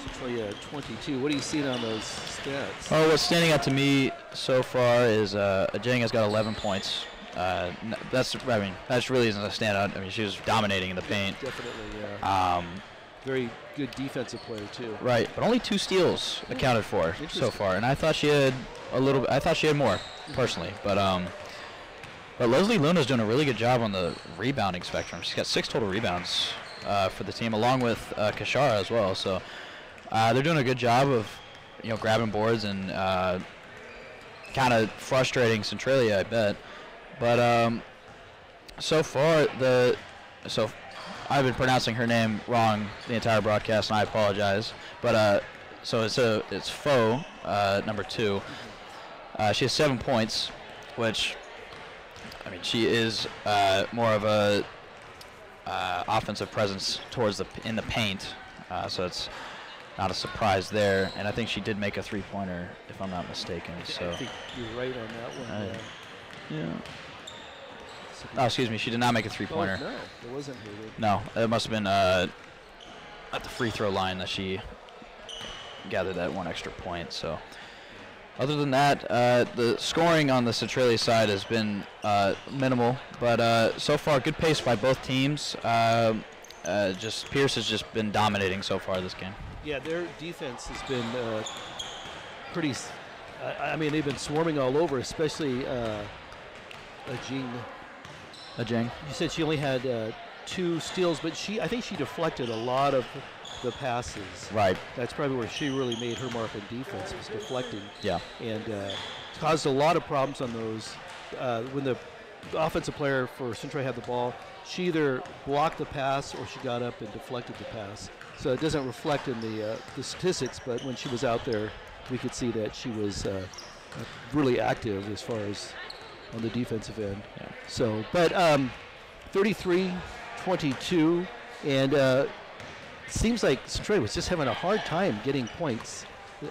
Speaker 1: Centralia 22. What are you seeing on those stats?
Speaker 2: Oh, what's standing out to me so far is uh, Ajang has got 11 points. Uh, that's I mean that really isn't a standout. I mean she was dominating in the paint.
Speaker 1: Definitely, yeah.
Speaker 2: Um,
Speaker 1: Very good defensive player too.
Speaker 2: right, but only two steals accounted for so far, and I thought she had a little. I thought she had more personally, but um, but Leslie Luna's doing a really good job on the rebounding spectrum. She's got six total rebounds uh, for the team, along with uh, Kashara as well. So uh, they're doing a good job of you know grabbing boards and uh, kind of frustrating Centralia, I bet. But um, so far the so I've been pronouncing her name wrong the entire broadcast, and I apologize. But uh, so it's a it's Foe uh, number two. Uh, she has seven points, which I mean she is uh, more of a uh, offensive presence towards the in the paint, uh, so it's not a surprise there. And I think she did make a three pointer, if I'm not mistaken. So
Speaker 1: I think you're right on that one. Yeah.
Speaker 2: Oh, excuse me, she did not make a three-pointer.
Speaker 1: Oh, no, it wasn't.
Speaker 2: No, it must have been uh, at the free throw line that she gathered that one extra point. So, other than that, uh, the scoring on the Centralia side has been uh, minimal, but uh, so far good pace by both teams. Um uh, just Pierce has just been dominating so far this game.
Speaker 1: Yeah, their defense has been uh, pretty. I mean, they've been swarming all over, especially uh, Jean.
Speaker 2: Ajang.
Speaker 1: You said she only had uh, two steals, but she I think she deflected a lot of the passes.
Speaker 2: Right.
Speaker 1: That's probably where she really made her mark in defense was deflecting,
Speaker 2: Yeah.
Speaker 1: and uh, caused a lot of problems on those. Uh, when the offensive player for Central had the ball, she either blocked the pass or she got up and deflected the pass. So it doesn't reflect in the uh, the statistics, but when she was out there, we could see that she was uh, uh, really active as far as on the defensive end.
Speaker 2: Yeah.
Speaker 1: So, but um, 33-22, and uh, seems like Centralia was just having a hard time getting points,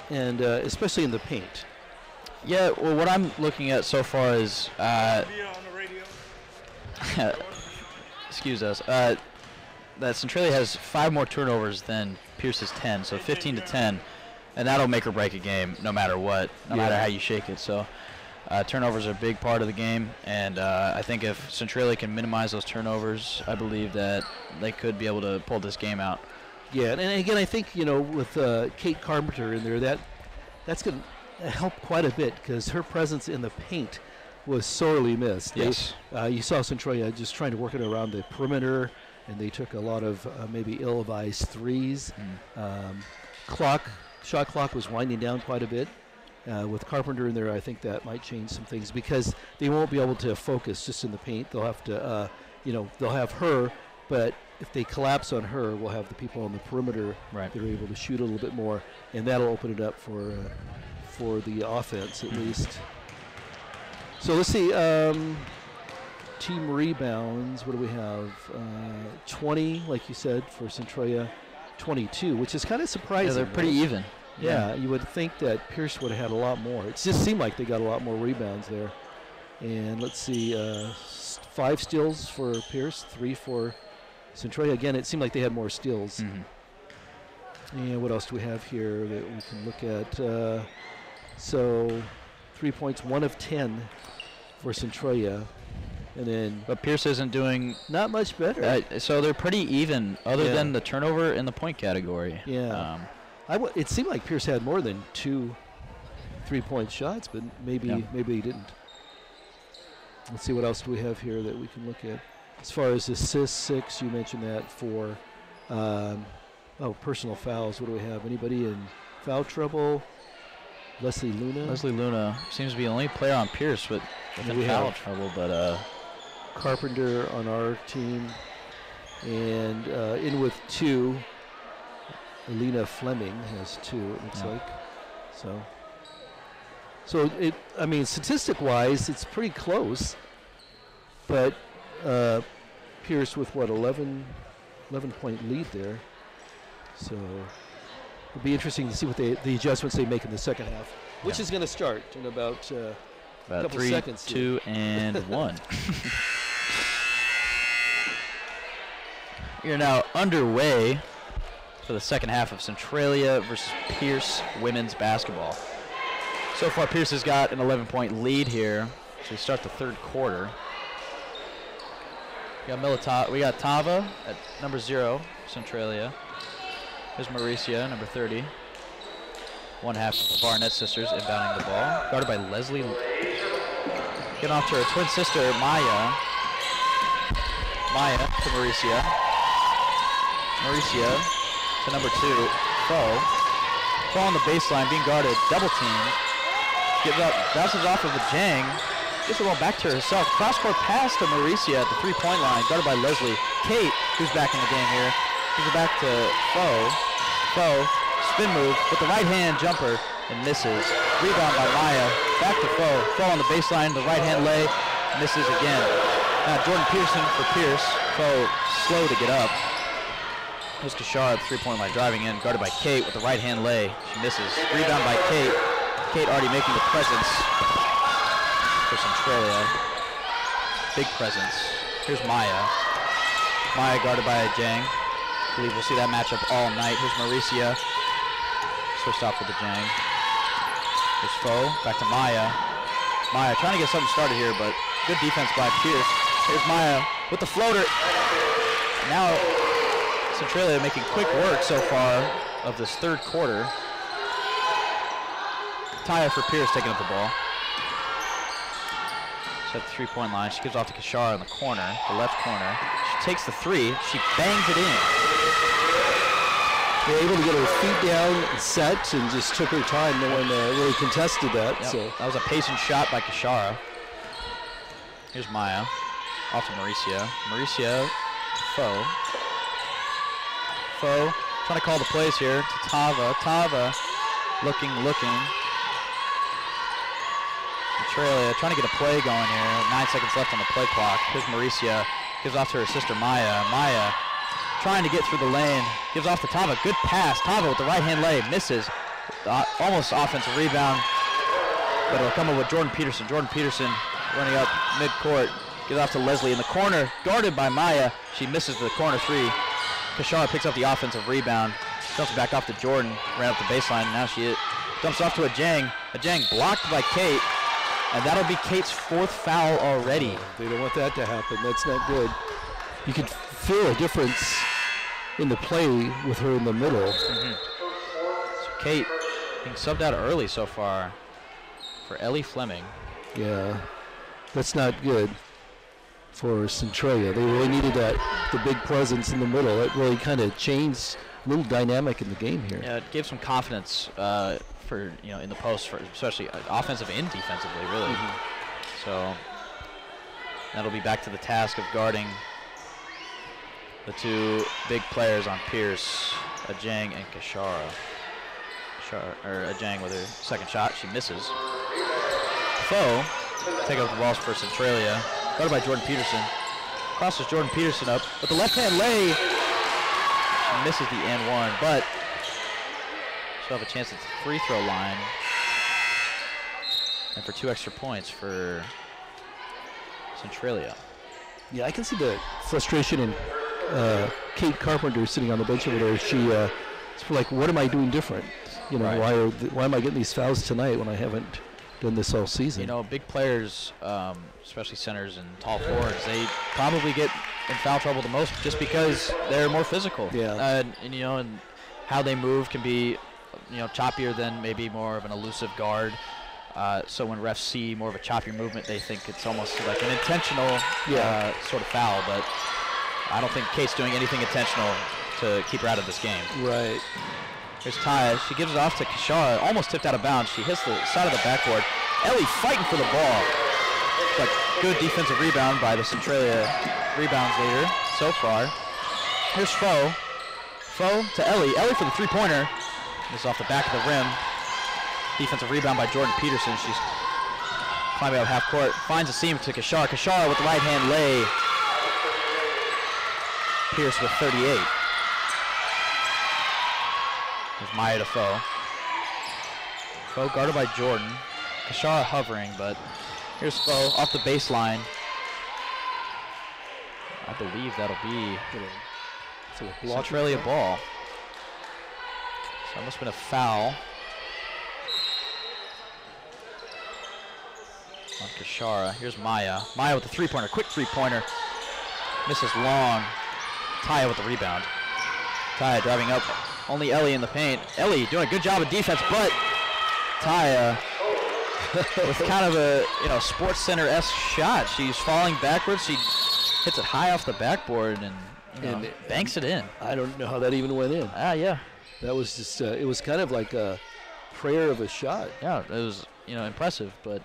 Speaker 1: and uh, especially in the paint.
Speaker 2: Yeah. Well, what I'm looking at so far is. Uh, [LAUGHS] excuse us. That Centralia has five more turnovers than Pierce's 10, so 15 to 10, and that'll make or break a game no matter what, no matter how you shake it. So uh, turnovers are a big part of the game, and uh, I think if Centralia can minimize those turnovers, I believe that they could be able to pull this game out.
Speaker 1: Yeah, and, and again, I think you know with uh, Kate Carpenter in there, that that's going to help quite a bit because her presence in the paint was sorely missed. They-
Speaker 2: Yes.
Speaker 1: uh, you saw Centralia just trying to work it around the perimeter, and they took a lot of uh, maybe ill-advised threes. Um, clock, shot clock was winding down quite a bit. Uh, with Carpenter in there, I think that might change some things because they won't be able to focus just in the paint. They'll have to, uh, you know, they'll have her, but if they collapse on her, we'll have the people on the perimeter
Speaker 2: Right.
Speaker 1: that are able to shoot a little bit more, and that'll open it up for uh, for the offense at least. So let's see. Um, team rebounds. What do we have? Uh, 20, like you said, for Centralia. 22, which is kind of surprising.
Speaker 2: Yeah, they're pretty
Speaker 1: right?
Speaker 2: even.
Speaker 1: Yeah, you would think that Pierce would have had a lot more. It just seemed like they got a lot more rebounds there. And let's see, uh, five steals for Pierce, three for Centralia. Again, it seemed like they had more steals.
Speaker 2: Mhm.
Speaker 1: And what else do we have here that we can look at? Uh, so, three points, one of ten for Centralia. And then
Speaker 2: But Pierce isn't doing
Speaker 1: not much better.
Speaker 2: Uh, so they're pretty even, other
Speaker 1: Yeah.
Speaker 2: than the turnover in the point category.
Speaker 1: Yeah.
Speaker 2: Um,
Speaker 1: I w- it seemed like Pierce had more than two three-point shots, but maybe
Speaker 2: Yeah.
Speaker 1: maybe he didn't. Let's see what else do we have here that we can look at. As far as assists, six. You mentioned that for. Um, oh, personal fouls. What do we have? Anybody in foul trouble? Leslie Luna,
Speaker 2: Leslie Luna seems to be the only player on Pierce with, with foul
Speaker 1: have-
Speaker 2: trouble, but uh,
Speaker 1: Carpenter on our team, and uh, in with two. Alina Fleming has two. It looks
Speaker 2: Yeah.
Speaker 1: like. So So it, I mean, statistic-wise, it's pretty close. But uh, Pierce with what 11, 11 point lead there. So it'll be interesting to see what they, the adjustments they make in the second half, which
Speaker 2: Yeah.
Speaker 1: is going to start in about. Uh,
Speaker 2: About three,
Speaker 1: seconds
Speaker 2: two, and [LAUGHS] one. You're now underway for the second half of Centralia versus Pierce women's basketball. So far, Pierce has got an 11-point lead here. So we start the third quarter. We got Milita- we got Tava at number zero, Centralia. Here's Mauricia, number 30. One half of the Barnett sisters inbounding the ball. Guarded by Leslie. Getting off to her twin sister, Maya. Maya to Mauricia. Mauricia to number two, Foe. Foe on the baseline, being guarded, double teamed. Gives up, bounces off of Ajang. Gets the ball back to herself. Cross court pass to Mauricia at the three-point line, guarded by Leslie. Kate, who's back in the game here, gives it back to Foe. Foe, spin move with the right hand jumper and misses. Rebound by Maya. Back to Foe. Foe on the baseline, the right hand lay, misses again. Now Jordan Pearson for Pierce. Foe slow to get up. Kashara at the three-point line driving in, guarded by Kate with the right hand lay. She misses. Rebound by Kate. Kate already making the presence for Centralia. Big presence. Here's Maya. Maya guarded by Jang. I believe we'll see that matchup all night. Here's Mauricia. Switched off with the Jang. Foe. Back to Maya. Maya trying to get something started here, but good defense by Pierce. Here's Maya with the floater. Now Centralia making quick work so far of this third quarter. Taya for Pierce taking up the ball. She's at the three-point line. She gives off to Kashara in the corner, the left corner. She takes the three. She bangs it in.
Speaker 1: They're able to get her feet down, set, and just took her time. No one uh, really contested that.
Speaker 2: Yep,
Speaker 1: So
Speaker 2: That was a patient shot by Kashara. Here's Maya. Off to Mauricia. Mauricia to Foe. Foe trying to call the plays here to Tava. Tava looking, looking. Centralia trying to get a play going here. Nine seconds left on the play clock. Here's Mauricia. Gives off to her sister Maya. Maya trying to get through the lane. Gives off to Tava. Good pass. Tava with the right hand lay. Misses. Uh, almost offensive rebound. But it'll come up with Jordan Peterson. Jordan Peterson running up mid-court. Gives off to Leslie in the corner. Guarded by Maya. She misses the corner three. Kashara picks up the offensive rebound. Jumps back off to Jordan. Ran up the baseline. Now she dumps off to Ajang. A Jang blocked by Kate. And that'll be Kate's fourth foul already.
Speaker 1: they don't want that to happen. That's not good. You could feel a difference in the play with her in the middle.
Speaker 2: So Kate being subbed out early so far for Ellie Fleming.
Speaker 1: Yeah, that's not good for Centralia. They really needed that the big presence in the middle. It really kind of changed a little dynamic in the game here.
Speaker 2: Yeah, it gave some confidence uh, for you know in the post, for especially uh, offensive and defensively, really. So that'll be back to the task of guarding the two big players on Pierce, Ajang and Kashara. Kashara or Ajang with her second shot, she misses. Foe take up the balls for Centralia, guarded by Jordan Peterson. Crosses Jordan Peterson up with the left hand lay. She misses the and one, but she'll have a chance at the free throw line. And for two extra points for Centralia.
Speaker 1: Yeah, I can see the frustration in uh, Kate Carpenter sitting on the bench over there. She, uh, it's like, what am I doing different? You know,
Speaker 2: Right.
Speaker 1: why are th- why am I getting these fouls tonight when I haven't done this all season?
Speaker 2: You know, big players, um, especially centers and tall forwards, they probably get in foul trouble the most just because they're more physical.
Speaker 1: Yeah.
Speaker 2: Uh, and, you know, and how they move can be, you know, choppier than maybe more of an elusive guard. Uh, so when refs see more of a choppy movement, they think it's almost like an intentional
Speaker 1: Yeah.
Speaker 2: uh, sort of foul. But I don't think Kate's doing anything intentional to keep her out of this game.
Speaker 1: right.
Speaker 2: Here's Taya. She gives it off to Kashara. Almost tipped out of bounds. She hits the side of the backboard. Ellie fighting for the ball. But good defensive rebound by the Centralia rebounds leader so far. Here's Foe. Foe to Ellie. Ellie for the three-pointer. This off the back of the rim. Defensive rebound by Jordan Peterson. She's climbing up half court. Finds a seam to Kashara. Kashara with the right hand lay. Pierce with 38. There's Maya Defoe. Foe guarded by Jordan. Kashara hovering, but here's Foe off the baseline. I believe that'll be
Speaker 1: So a
Speaker 2: Centralia ball. So that must have been a foul. On Kashara. Here's Maya. Maya with a three-pointer. Quick three-pointer. Misses long. Taya with the rebound. Taya driving up. Only Ellie in the paint. Ellie doing a good job of defense, but Taya [LAUGHS] with kind of a you know sports center esque shot. She's falling backwards. She hits it high off the backboard and, you know,
Speaker 1: And-
Speaker 2: banks it in.
Speaker 1: I don't know how that even went in.
Speaker 2: Ah, yeah,
Speaker 1: That was just, uh, it was kind of like a prayer of a shot.
Speaker 2: yeah. It was you know impressive, but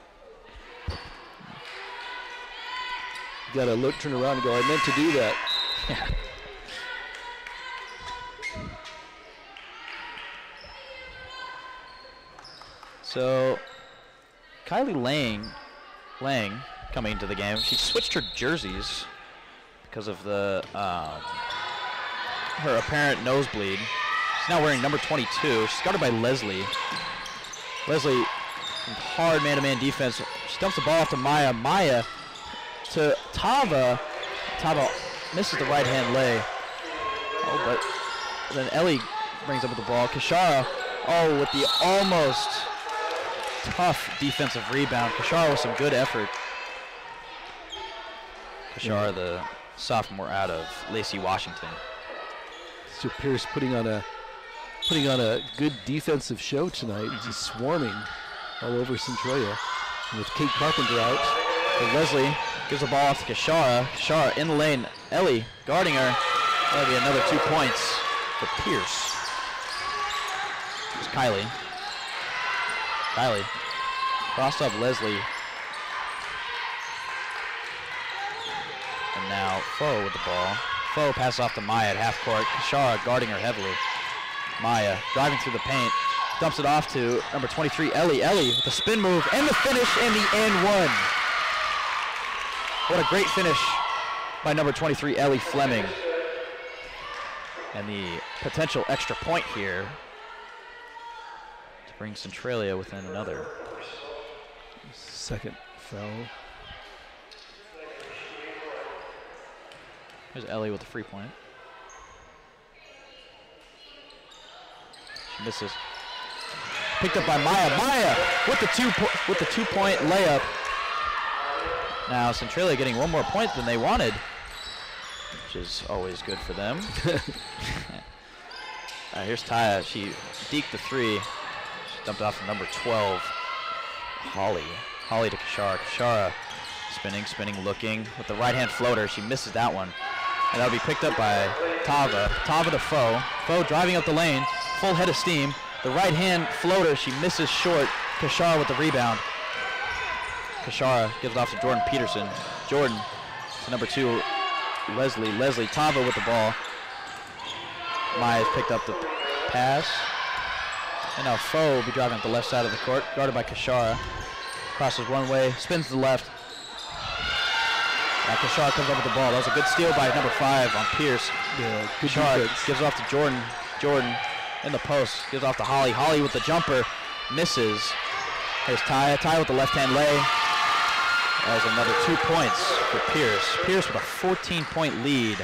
Speaker 1: You gotta look, turn around and go, I meant to do that. [LAUGHS]
Speaker 2: yeah. So, Kylie Lang, Lang coming into the game. She switched her jerseys because of the um, her apparent nosebleed. She's now wearing number 22. She's guarded by Leslie. Leslie, hard man-to-man defense. She dumps the ball off to Maya. Maya to Tava. Tava misses the right-hand lay. Oh, but then Ellie brings up with the ball. Kashara, oh, with the almost tough defensive rebound. Kashara with some good effort. Kashara, the sophomore out of Lacey, Washington.
Speaker 1: So Pierce putting on a putting on a good defensive show tonight, mm-hmm. just swarming all over Centralia. And with Kate Carpenter out,
Speaker 2: But Leslie gives the ball off to Kashara. Kashara in the lane. Ellie guarding her. That'll be another two points for Pierce. Here's Kylie. Kylie. Crossed up Leslie. And now Foe with the ball. Foe passes off to Maya at half court. Kashara guarding her heavily. Maya driving through the paint. Dumps it off to number 23, Ellie. Ellie with the spin move and the finish and the and one. What a great finish by number 23, Ellie Fleming. And the potential extra point here bring Centralia within another.
Speaker 1: second foul.
Speaker 2: Here's Ellie with the free point. She misses. Picked up by Maya. Maya with the two with the two point layup. Now Centralia getting one more point than they wanted, which is always good for them. [LAUGHS] Uh, here's Taya. She deked the three. Dumped off from number 12, Holly. Holly to Kashara. Kashara spinning, spinning, looking with the right hand floater. She misses that one. And that'll be picked up by Tava. Tava to Foe. Foe driving up the lane. Full head of steam. The right hand floater. She misses short. Kashara with the rebound. Kashara gives it off to Jordan Peterson. Jordan to number two, Leslie. Leslie Tava with the ball. Maya's picked up the pass. And now Foe will be driving up the left side of the court, guarded by Kashara. Crosses one way, spins to the left. Now Kashara comes up with the ball. That was a good steal by number five on Pierce.
Speaker 1: Yeah, good
Speaker 2: Kashara gives it off to Jordan. Jordan in the post. Gives off to Holly. Holly with the jumper. Misses. Here's Ty. Ty with the left hand lay. That was another two points for Pierce. Pierce with a 14 point lead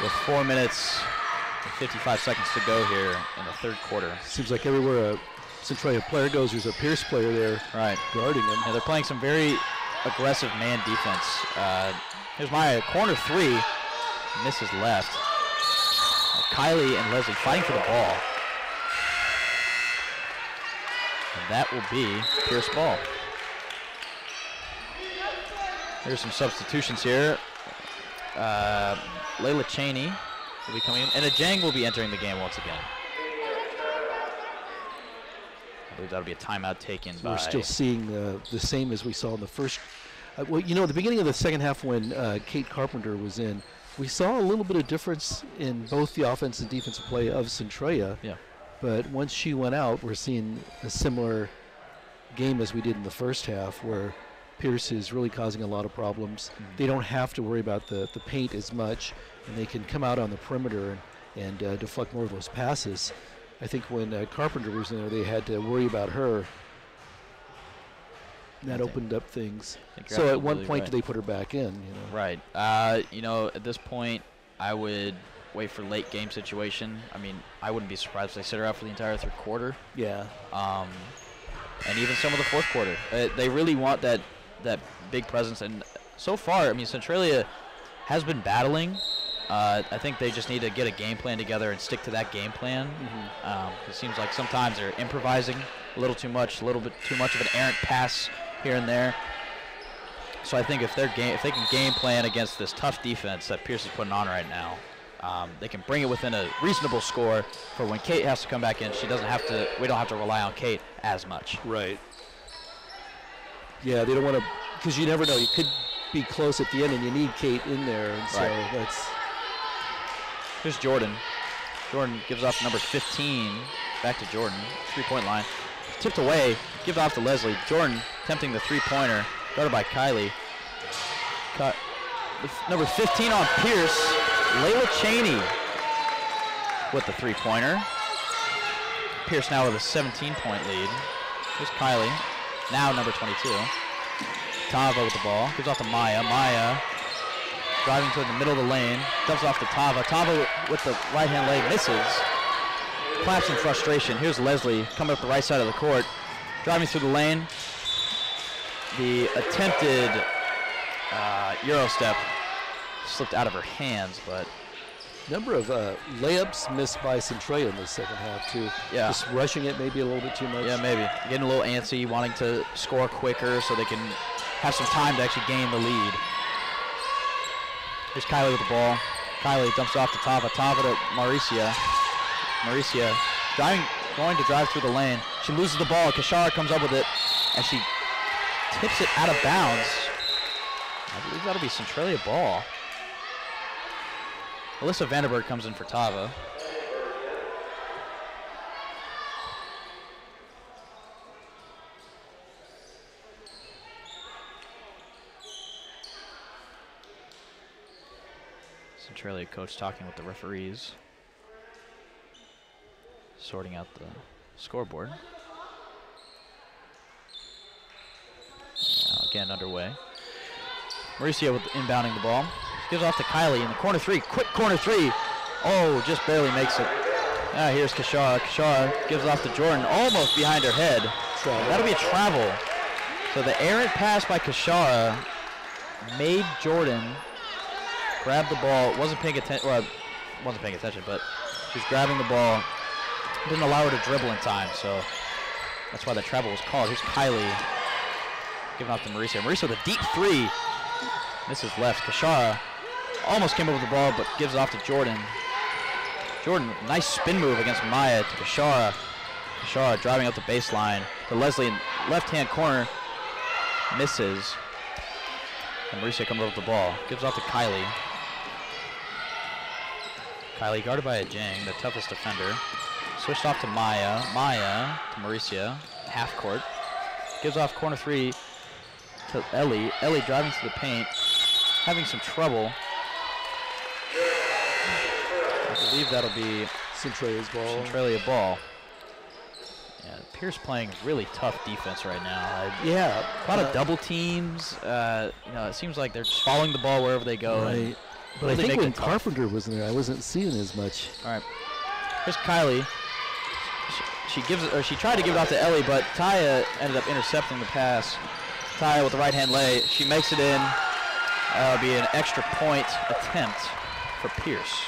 Speaker 2: with four minutes 55 seconds to go here in the third quarter.
Speaker 1: Seems like everywhere a Centralia player goes, there's a Pierce player there
Speaker 2: Right.
Speaker 1: guarding them.
Speaker 2: Yeah, they're playing some very aggressive man defense. Uh, here's my corner three. Misses left. Kylie and Leslie fighting for the ball. And that will be Pierce ball. Here's some substitutions here. Uh, Layla Cheney will be coming in, and Ajang will be entering the game once again. I believe that'll be a timeout taken by.
Speaker 1: We're still seeing uh, the same as we saw in the first. Uh, well, you know, the beginning of the second half when uh, Kate Carpenter was in, we saw a little bit of difference in both the offense and defensive play of Centralia.
Speaker 2: Yeah.
Speaker 1: But once she went out, we're seeing a similar game as we did in the first half, where Pierce is really causing a lot of problems. They don't have to worry about the, the paint as much, and they can come out on the perimeter and, and uh, deflect more of those passes. I think when uh, Carpenter was in there, they had to worry about her. That opened up things.
Speaker 2: I think you're
Speaker 1: So at one point,
Speaker 2: right.
Speaker 1: did they put her back in? You know.
Speaker 2: Right. Uh, you know, at this point, I would wait for late game situation. I mean, I wouldn't be surprised if they sit her out for the entire third quarter,
Speaker 1: Yeah.
Speaker 2: um, and even some of the fourth quarter. Uh, they really want that that big presence, and so far, I mean, Centralia has been battling. Uh, I think they just need to get a game plan together and stick to that game plan. Um, it seems like sometimes they're improvising a little too much, a little bit too much of an errant pass here and there. So I think if they're game, if they can game plan against this tough defense that Pierce is putting on right now, um, they can bring it within a reasonable score for when Kate has to come back in. She doesn't have to. We don't have to rely on Kate as much.
Speaker 1: Right. Yeah, they don't want to, because you never know. You could be close at the end, and you need Kate in there, and so
Speaker 2: Right.
Speaker 1: that's
Speaker 2: Here's Jordan. Jordan gives off number 15. Back to Jordan. Three-point line. Tipped away. Give off to Leslie. Jordan tempting the three-pointer. Guarded by Kylie. Cut. Number 15 on Pierce. Layla Cheney with the three-pointer. Pierce now with a 17-point lead. Here's Kylie. Now number 22. Tava with the ball. Gives off to Maya. Maya driving to the middle of the lane, dumps off to Tava. Tava with the right hand leg misses. Claps in frustration. Here's Leslie coming up the right side of the court, driving through the lane. The attempted uh, Euro step slipped out of her hands, but
Speaker 1: number of uh, layups missed by Centralia in the second half too.
Speaker 2: Yeah.
Speaker 1: Just rushing it maybe a little bit too much.
Speaker 2: yeah, maybe getting a little antsy, wanting to score quicker so they can have some time to actually gain the lead. Here's Kylie with the ball. Kylie dumps off to Tava. Tava to Mauricia. Mauricia driving, going to drive through the lane. She loses the ball. Kashara comes up with it, and she tips it out of bounds. I believe that'll be Centralia ball. Alyssa Vanderberg comes in for Tava. Centralia coach talking with the referees, sorting out the scoreboard. Now again underway. Mauricia with inbounding the ball. Gives off to Kylie in the corner three. Quick corner three. Oh, just barely makes it. Ah, here's Kashara. Kashara gives off to Jordan, almost behind her head.
Speaker 1: Travel.
Speaker 2: That'll be a travel. So the errant pass by Kashara made Jordan grab the ball. Wasn't paying attention. Well, wasn't paying attention, but she's grabbing the ball. Didn't allow her to dribble in time, so that's why the travel was called. Here's Kylie giving off to Mauricia. Mauricia with a deep three. Misses left. Kashara almost came up with the ball, but gives off to Jordan. Jordan, nice spin move against Maya to Kashara. Kashara driving up the baseline to Leslie in left-hand corner. Misses. And Mauricia comes up with the ball. Gives off to Kylie. Kylie guarded by Ajang, the toughest defender. Switched off to Maya. Maya to Mauricia. Half court. Gives off corner three to Ellie. Ellie driving to the paint. Having some trouble. I believe that'll be
Speaker 1: Centralia's ball.
Speaker 2: Centralia ball. Yeah, Pierce playing really tough defense right now. I,
Speaker 1: Yeah.
Speaker 2: a lot
Speaker 1: uh,
Speaker 2: of double teams. Uh, you know, it seems like they're just following the ball wherever they go.
Speaker 1: Right. But I think when
Speaker 2: tough.
Speaker 1: Carpenter was in there, I wasn't seeing as much.
Speaker 2: All right. Here's Kylie. She, she gives it, or she tried to give it off to Ellie, but Taya ended up intercepting the pass. Taya with the right hand lay. She makes it in. That'll be an extra point attempt for Pierce.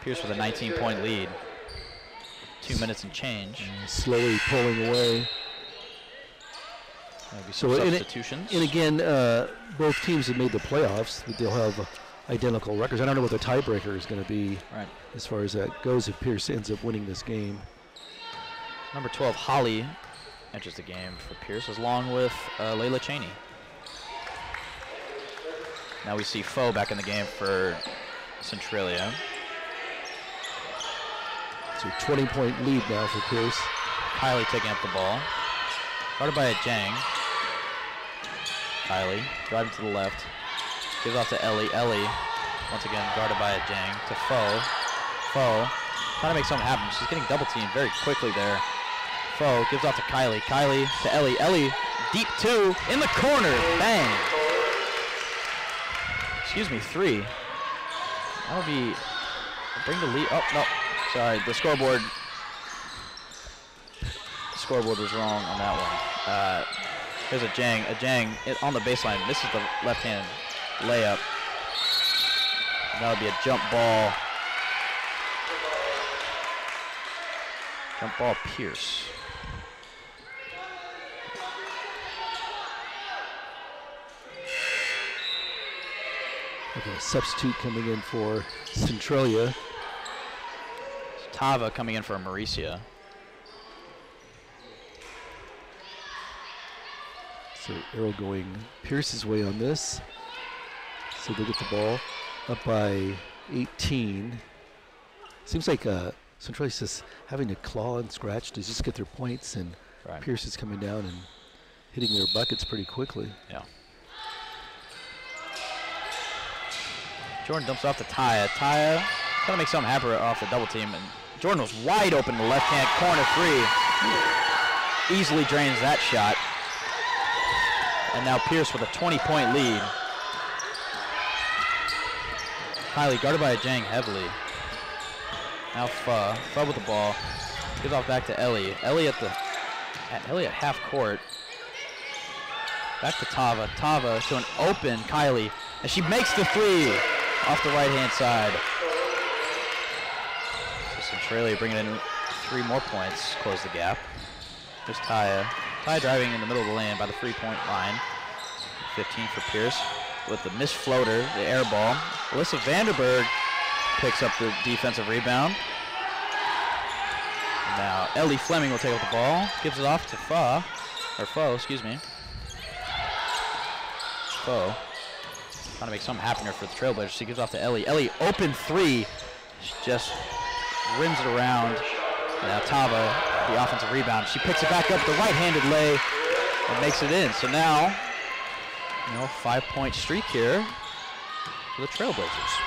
Speaker 2: Pierce with a 19 point lead. Two minutes and change.
Speaker 1: Slowly pulling away. So
Speaker 2: some
Speaker 1: in it-
Speaker 2: substitutions.
Speaker 1: And again, uh, both teams have made the playoffs. They'll have identical records. I don't know what the tiebreaker is going to be
Speaker 2: right.
Speaker 1: as far as that goes if Pierce ends up winning this game.
Speaker 2: Number 12, Holly, enters the game for Pierce, along with uh, Layla Cheney. Now we see Foe back in the game for Centralia.
Speaker 1: So 20 point lead now for Pierce.
Speaker 2: Kylie taking up the ball. Guarded by a Jang. Kylie driving to the left. Gives off to Ellie. Ellie, once again, guarded by Ajang. To Foe. Foe trying to make something happen. She's getting double teamed very quickly there. Foe gives off to Kylie. Kylie to Ellie. Ellie, deep two in the corner. Bang. Excuse me, three. That'll be bring the lead. Oh no, sorry. The scoreboard scoreboard was wrong on that one. Uh, there's Ajang, a Jang on the baseline. This is the left-hand layup. That would be a jump ball. Jump ball Pierce.
Speaker 1: Okay, substitute coming in for Centralia.
Speaker 2: Tava coming in for Mauricia.
Speaker 1: So arrow going Pierce's way on this. So they get the ball up by 18. Seems like uh, Centralia's just having to claw and scratch to just get their points, and
Speaker 2: Right.
Speaker 1: Pierce is coming down and hitting their buckets pretty quickly.
Speaker 2: Yeah. Jordan dumps off to Taya. Taya trying to make something happen off the double team, and Jordan was wide open in the left-hand corner three. Easily drains that shot. And now Pierce with a 20-point lead. Kylie guarded by Ajang heavily. Now. Pha with the ball. Gives off back to Ellie. Ellie at the at Ellie at half court. Back to Tava. Tava to an open Kylie. And she makes the three off the right hand side. So Centralia bringing in three more points, close the gap. There's Taya. Taya driving in the middle of the lane by the three point line. 15 for Pierce with the missed floater, the air ball. Alyssa Vanderberg picks up the defensive rebound. Now Ellie Fleming will take up the ball, gives it off to Fa, or Foe, excuse me. Foe. Trying to make something happen here for the Trailblazers. She gives off to Ellie. Ellie, open three. She just rims it around. Now Tava, the offensive rebound. She picks it back up, the right-handed lay, and makes it in. So now, you know, five-point streak here for the Trailblazers.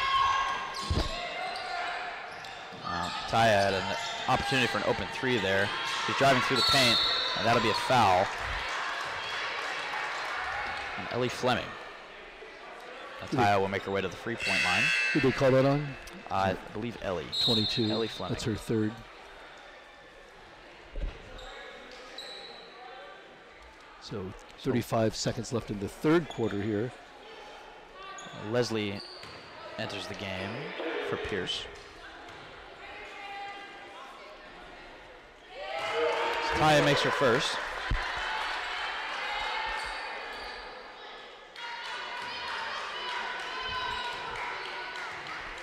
Speaker 2: Uh, wow, Taya had an opportunity for an open three there. She's driving through the paint, and that'll be a foul. And Ellie Fleming. Now Taya will make her way to the free point line.
Speaker 1: Who did they call that on?
Speaker 2: I believe Ellie.
Speaker 1: 22.
Speaker 2: Ellie Fleming.
Speaker 1: That's her third. So 35 seconds left in the third quarter here.
Speaker 2: Leslie enters the game for Pierce. Taya makes her first.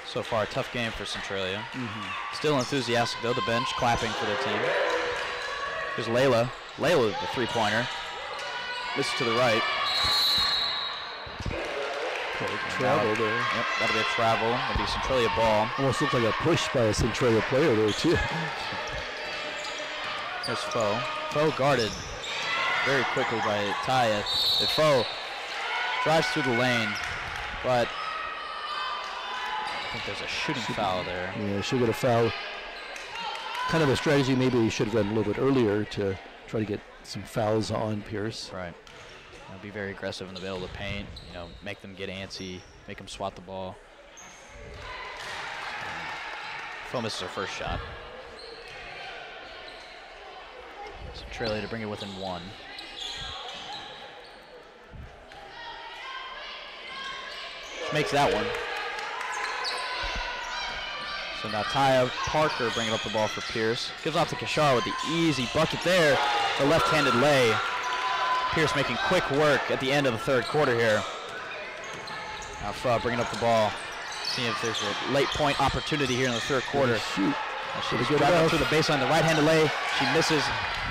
Speaker 2: So far, a tough game for Centralia. Mm-hmm. Still enthusiastic though. The bench clapping for their team. Here's Layla. Layla with the three-pointer. This is to the right.
Speaker 1: Travel there.
Speaker 2: Yep, that'll be a travel. That'll be Centralia ball.
Speaker 1: Almost looks like a push by a Centralia player there too.
Speaker 2: Here's Foe. Foe guarded very quickly by Taya. If Foe drives through the lane, but I think there's a shooting foul there.
Speaker 1: Yeah, should get a foul. Kind of a strategy maybe we should have done a little bit earlier to try to get some fouls on Pierce.
Speaker 2: Right. Know, be very aggressive in the middle of the paint. You know, make them get antsy, make them swat the ball. Foe misses her first shot. Centralia to bring it within one. She makes that one. So now Taya Parker bringing up the ball for Pierce. Gives off to Kashar with the easy bucket there. The left-handed lay. Pierce making quick work at the end of the third quarter here. Now Fra bringing up the ball. Seeing if there's a late point opportunity here in the third quarter.
Speaker 1: Shoot.
Speaker 2: She's
Speaker 1: good
Speaker 2: driving up through the baseline, the right-handed lay. She misses,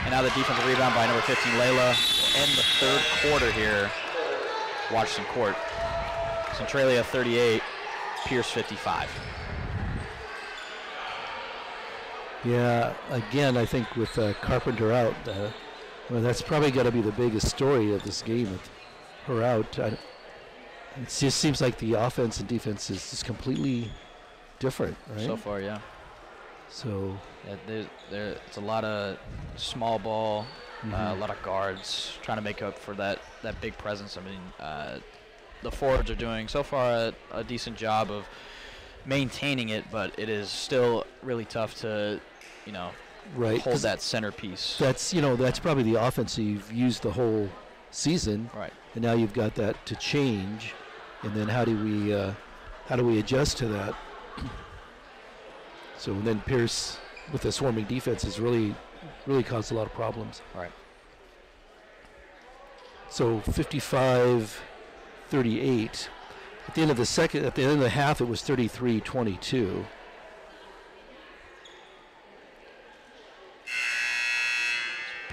Speaker 2: and now the defensive rebound by number 15, Layla. End the third quarter here. Washington court. Centralia 38, Pierce 55.
Speaker 1: Yeah, again, I think with uh, Carpenter out, uh, well, that's probably got to be the biggest story of this game with her out. I, it just seems like the offense and defense is just completely different, right?
Speaker 2: So far, yeah.
Speaker 1: So,
Speaker 2: yeah there, there, it's a lot of small ball, uh, a
Speaker 1: mhm.
Speaker 2: lot of guards trying to make up for that, that big presence. I mean, uh, the forwards are doing so far a, a decent job of maintaining it, but it is still really tough to, you know,
Speaker 1: right.
Speaker 2: Hold that centerpiece.
Speaker 1: That's you know that's probably the offense you've used the whole season,
Speaker 2: right.
Speaker 1: and now you've got that to change, and then how do we uh, how do we adjust to that? So and then Pierce with the swarming defense has really really caused a lot of problems.
Speaker 2: Right.
Speaker 1: So 55 38. At the end of the second at the end of the half it was 33-22.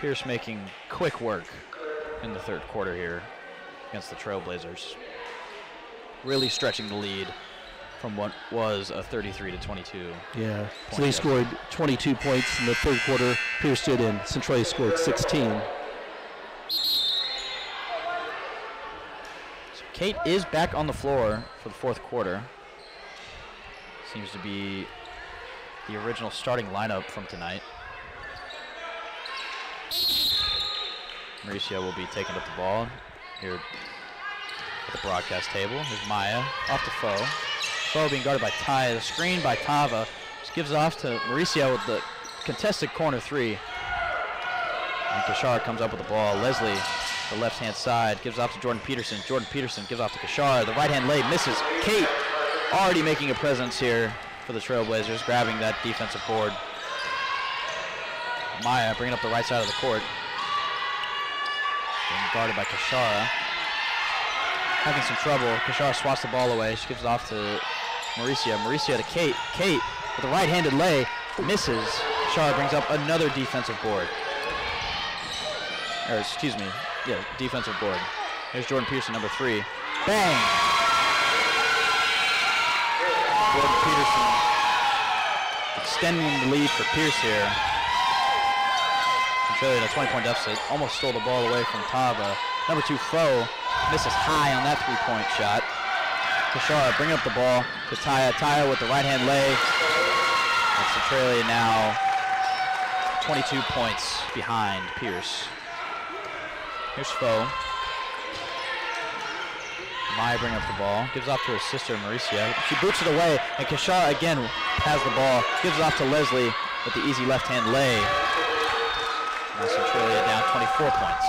Speaker 2: Pierce making quick work in the third quarter here against the Trailblazers. Really stretching the lead from what was a 33 to 22.
Speaker 1: Yeah. So they scored 22 points in the third quarter. Pierce did and Centralia scored 16.
Speaker 2: So Kate is back on the floor for the fourth quarter. Seems to be the original starting lineup from tonight. Mauricia will be taking up the ball here at the broadcast table. Here's Maya off to Foe. Foe being guarded by Ty. The screen by Tava. Just gives off to Mauricia with the contested corner three. And Kashara comes up with the ball. Leslie, the left-hand side, gives off to Jordan Peterson. Jordan Peterson gives off to Kashara. The right-hand lay misses. Kate already making a presence here for the Trailblazers, grabbing that defensive board. Maya bringing up the right side of the court. Being guarded by Kashara. Having some trouble. Kashara swats the ball away. She gives it off to Mauricia. Mauricia to Kate. Kate with a right-handed lay misses. Kashara brings up another defensive board. Or excuse me, yeah, defensive board. Here's Jordan Peterson, number three. Bang! Jordan Peterson extending the lead for Pierce here. Centralia in a 20-point deficit. Almost stole the ball away from Tava. Number two, Foe, misses high on that three-point shot. Kashara bringing up the ball to Taya. Taya with the right-hand lay. And Centralia now 22 points behind Pierce. Here's Foe. Maya bring up the ball, gives off to her sister Mauricia. She boots it away, and Kashara again has the ball, gives it off to Leslie with the easy left-hand lay. Now Centralia down 24 points.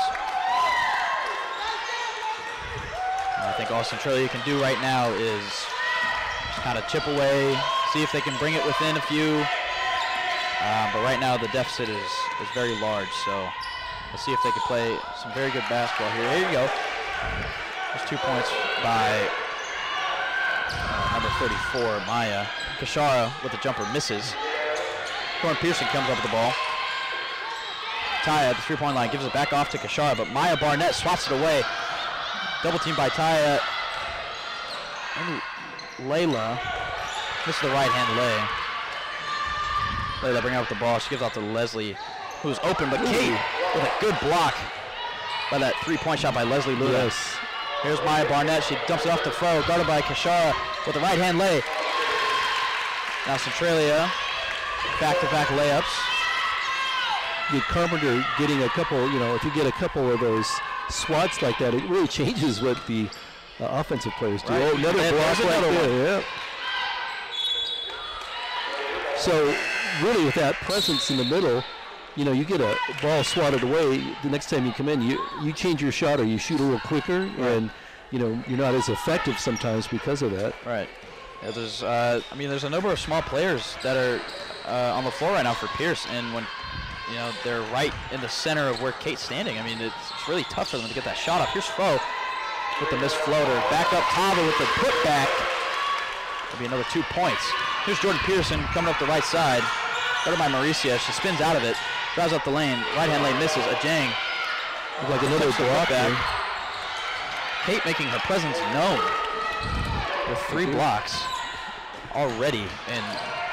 Speaker 2: And I think all Centralia can do right now is just kind of chip away, see if they can bring it within a few. Um, but right now the deficit is, is very large, so let's see if they can play some very good basketball here. There you go. There's two points by uh, number 34, Maya. Kashara with the jumper misses. Jordan Pearson comes up with the ball. Taya at the three-point line gives it back off to Kashara, but Maya Barnett swats it away. Double team by Taya. And Layla. This is the right-hand lay. Layla bring out the ball. She gives off to Leslie, who's open, but Kate with a good block by that three-point shot by Leslie Lewis.
Speaker 1: Yes.
Speaker 2: Here's Maya Barnett. She dumps it off to Foe, guarded by Kashara with the right-hand lay. Now Centralia, back-to-back layups.
Speaker 1: Get Carpenter getting a couple, you know, if you get a couple of those swats like that, it really [LAUGHS] changes what the uh, offensive players do.
Speaker 2: Right.
Speaker 1: Oh, another
Speaker 2: And
Speaker 1: block right
Speaker 2: another
Speaker 1: there. Yeah. So really, with that presence in the middle, you know, you get a ball swatted away. The next time you come in, you you change your shot or you shoot a little quicker, and you know you're not as effective sometimes because of that.
Speaker 2: Right. Yeah, there's, uh, I mean, there's a number of small players that are uh, on the floor right now for Pierce, and when, you know, they're right in the center of where Kate's standing. I mean, it's, it's really tough for them to get that shot up. Here's Foe with the missed floater. Back up Tava with the putback. That'll be another two points. Here's Jordan Pearson coming up the right side. Guarded by Mauricia. She spins out of it. Drives up the lane. Right hand lane misses. Ajang.
Speaker 1: Like another block
Speaker 2: putback. Kate making her presence known with three blocks already in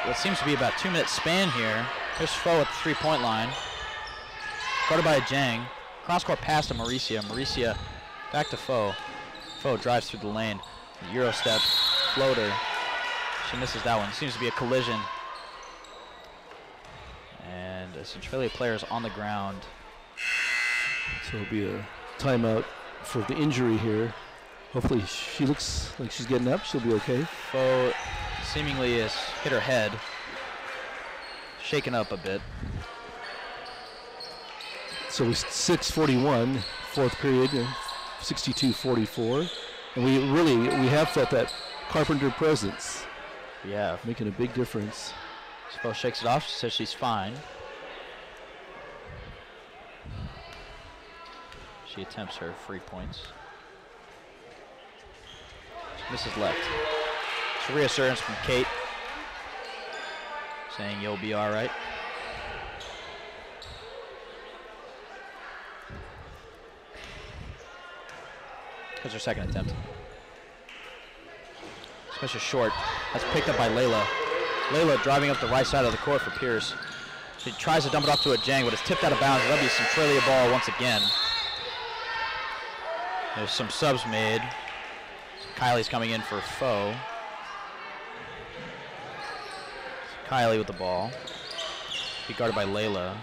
Speaker 2: what seems to be about two minute span here. Here's Foe at the three-point line. Guarded by Ajang. Cross court pass to Mauricia. Mauricia back to Foe. Foe drives through the lane. Euro step, floater. She misses that one. Seems to be a collision. And uh, Centralia players on the ground.
Speaker 1: So it'll be a timeout for the injury here. Hopefully she looks like she's getting up. She'll be okay.
Speaker 2: Foe seemingly has hit her head. Shaken up a bit.
Speaker 1: So it's 6:41, fourth period, 62-44, and we really we have felt that Carpenter presence
Speaker 2: Yeah.
Speaker 1: making a big difference.
Speaker 2: Foe shakes it off. She says she's fine. She attempts her free points. Misses left. It's reassurance from Kate saying you'll be all right. Here's her second attempt. Especially short. That's picked up by Layla. Layla driving up the right side of the court for Pierce. She tries to dump it off to Ajang, but it's tipped out of bounds. That'll be Centralia ball once again. There's some subs made. Kylie's coming in for Foe. Kylie with the ball. Be guarded by Layla.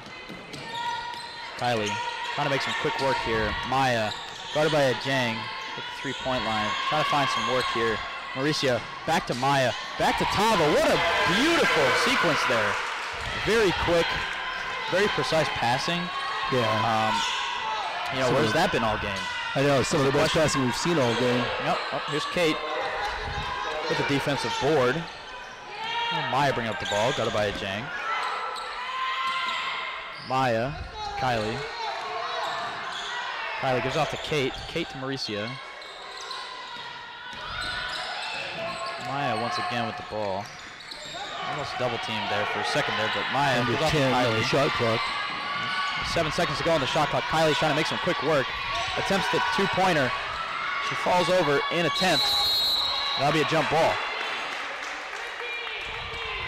Speaker 2: Kylie trying to make some quick work here. Maya guarded by a Jang at the three-point line. Trying to find some work here. Mauricia back to Maya. Back to Tava. What a beautiful sequence there. Very quick, very precise passing.
Speaker 1: Yeah,
Speaker 2: Um, you know,
Speaker 1: So
Speaker 2: where's that been all game?
Speaker 1: I know some of the best passing we've seen all game.
Speaker 2: Yep. Oh, here's Kate with the defensive board. Oh, Maya bring up the ball. Got it by Ajang. Maya, Kylie. Kylie gives off to Kate. Kate to Mauricia. Maya once again with the ball. Almost double teamed there for a second there, but Maya
Speaker 1: Under
Speaker 2: gives off to Kylie.
Speaker 1: the shot clock.
Speaker 2: Seven seconds to go on the shot clock. Kylie's trying to make some quick work. Attempts the two-pointer. She falls over in attempt. That'll be a jump ball.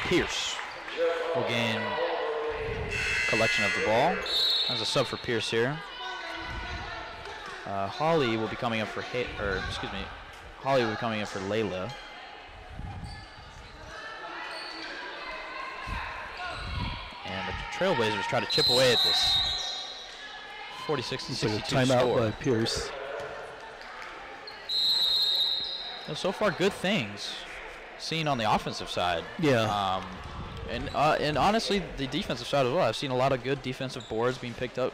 Speaker 2: Pierce will gain collection of the ball. There's a sub for Pierce here. Uh, Holly will be coming up for hit, or excuse me, Holly will be coming up for Layla. And the Trailblazers try to chip away at this. 46 to
Speaker 1: It's like a
Speaker 2: 62
Speaker 1: timeout
Speaker 2: score.
Speaker 1: by Pierce.
Speaker 2: So far, good things seen on the offensive side.
Speaker 1: Yeah.
Speaker 2: Um, and uh, and honestly, the defensive side as well. I've seen a lot of good defensive boards being picked up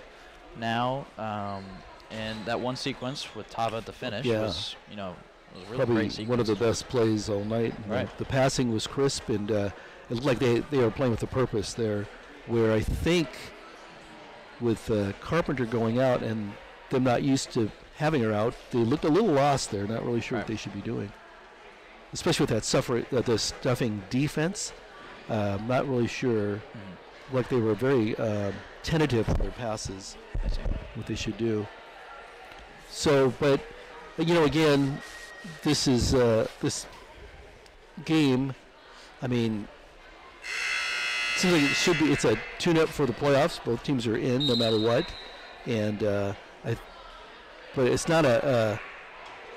Speaker 2: now. Um, and that one sequence with Tava at the finish
Speaker 1: Yeah.
Speaker 2: was, you know, was a really
Speaker 1: Probably
Speaker 2: great sequence.
Speaker 1: one of the best plays all night.
Speaker 2: Right.
Speaker 1: The passing was crisp, and uh, it looked like they, they were playing with a purpose there. Where I think with uh, Carpenter going out and them not used to having her out, they looked a little lost there, not really sure
Speaker 2: Right.
Speaker 1: what they should be doing. Especially with that suffer, uh, the stuffing defense, uh, I'm not really sure.
Speaker 2: Mhm.
Speaker 1: Like they were very um, tentative on their passes what they should do. So, but uh, you know, again, this is uh, this game. I mean, it seems like it should be. It's a tune-up for the playoffs. Both teams are in, no matter what, and uh, I. But it's not a. Uh,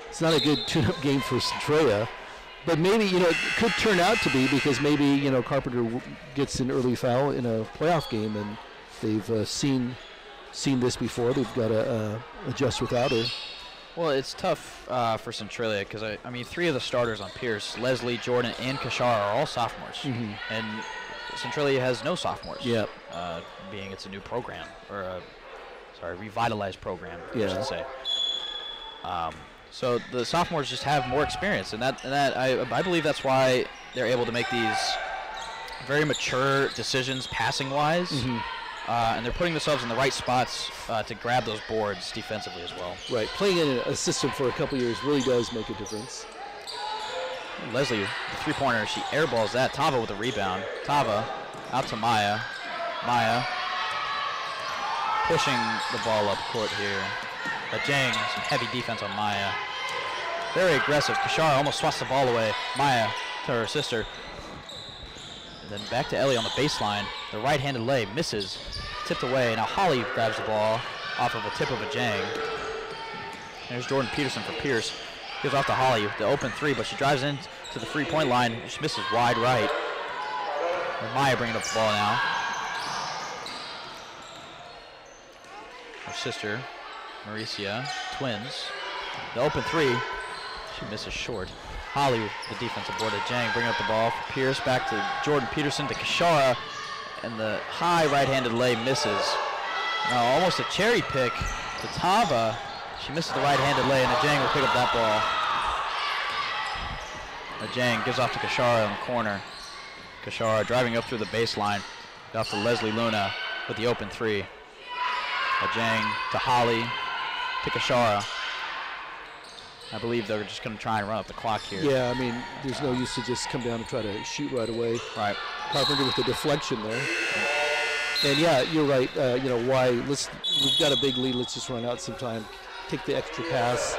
Speaker 1: it's not a good tune-up game for Centralia. But maybe you know it could turn out to be because maybe you know Carpenter w- gets an early foul in a playoff game, and they've uh, seen seen this before. They've got to uh, adjust without her.
Speaker 2: Well, it's tough uh, for Centralia because I, I mean, three of the starters on Pierce, Leslie, Jordan, and Kashar are all sophomores,
Speaker 1: Mhm.
Speaker 2: and Centralia has no sophomores.
Speaker 1: Yeah.
Speaker 2: Uh, being it's a new program or a sorry revitalized program, I
Speaker 1: Yeah.
Speaker 2: should say. Um, so the sophomores just have more experience, and that and that I, I believe that's why they're able to make these very mature decisions passing wise.
Speaker 1: Mm-hmm.
Speaker 2: Uh, and they're putting themselves in the right spots uh, to grab those boards defensively as well.
Speaker 1: Right. Playing in a system for a couple years really does make a difference.
Speaker 2: Leslie, the three-pointer, she airballs that. Tava with the rebound. Tava out to Maya. Maya pushing the ball up court here. But Jang, some heavy defense on Maya. Very aggressive. Kashara almost swats the ball away. Maya to her sister. And then back to Ellie on the baseline. The right-handed lay misses, tipped away. Now Holly grabs the ball off of a tip of Ajang. There's Jordan Peterson for Pierce. Gives off to Holly with the open three, but she drives in to the three-point line. She misses wide right. And Maya bringing up the ball now. Her sister, Mauricia, twins. The open three, she misses short. Holly the defensive board at Jang bringing up the ball for Pierce back to Jordan Peterson to Kashara, and the high right-handed lay misses. Now almost a cherry pick to Tava. She misses the right-handed lay, and Ajang will pick up that ball. Ajang gives off to Kashara in the corner. Kashara driving up through the baseline. Off to Leslie Luna with the open three. Ajang to Holly to Kashara. I believe they're just going to try and run up the clock here.
Speaker 1: Yeah, I mean, there's no use to just come down and try to shoot right away.
Speaker 2: Right.
Speaker 1: Carpenter with the deflection there. And yeah, you're right. Uh, you know why? Let's we've got a big lead. Let's just run out some time, take the extra pass,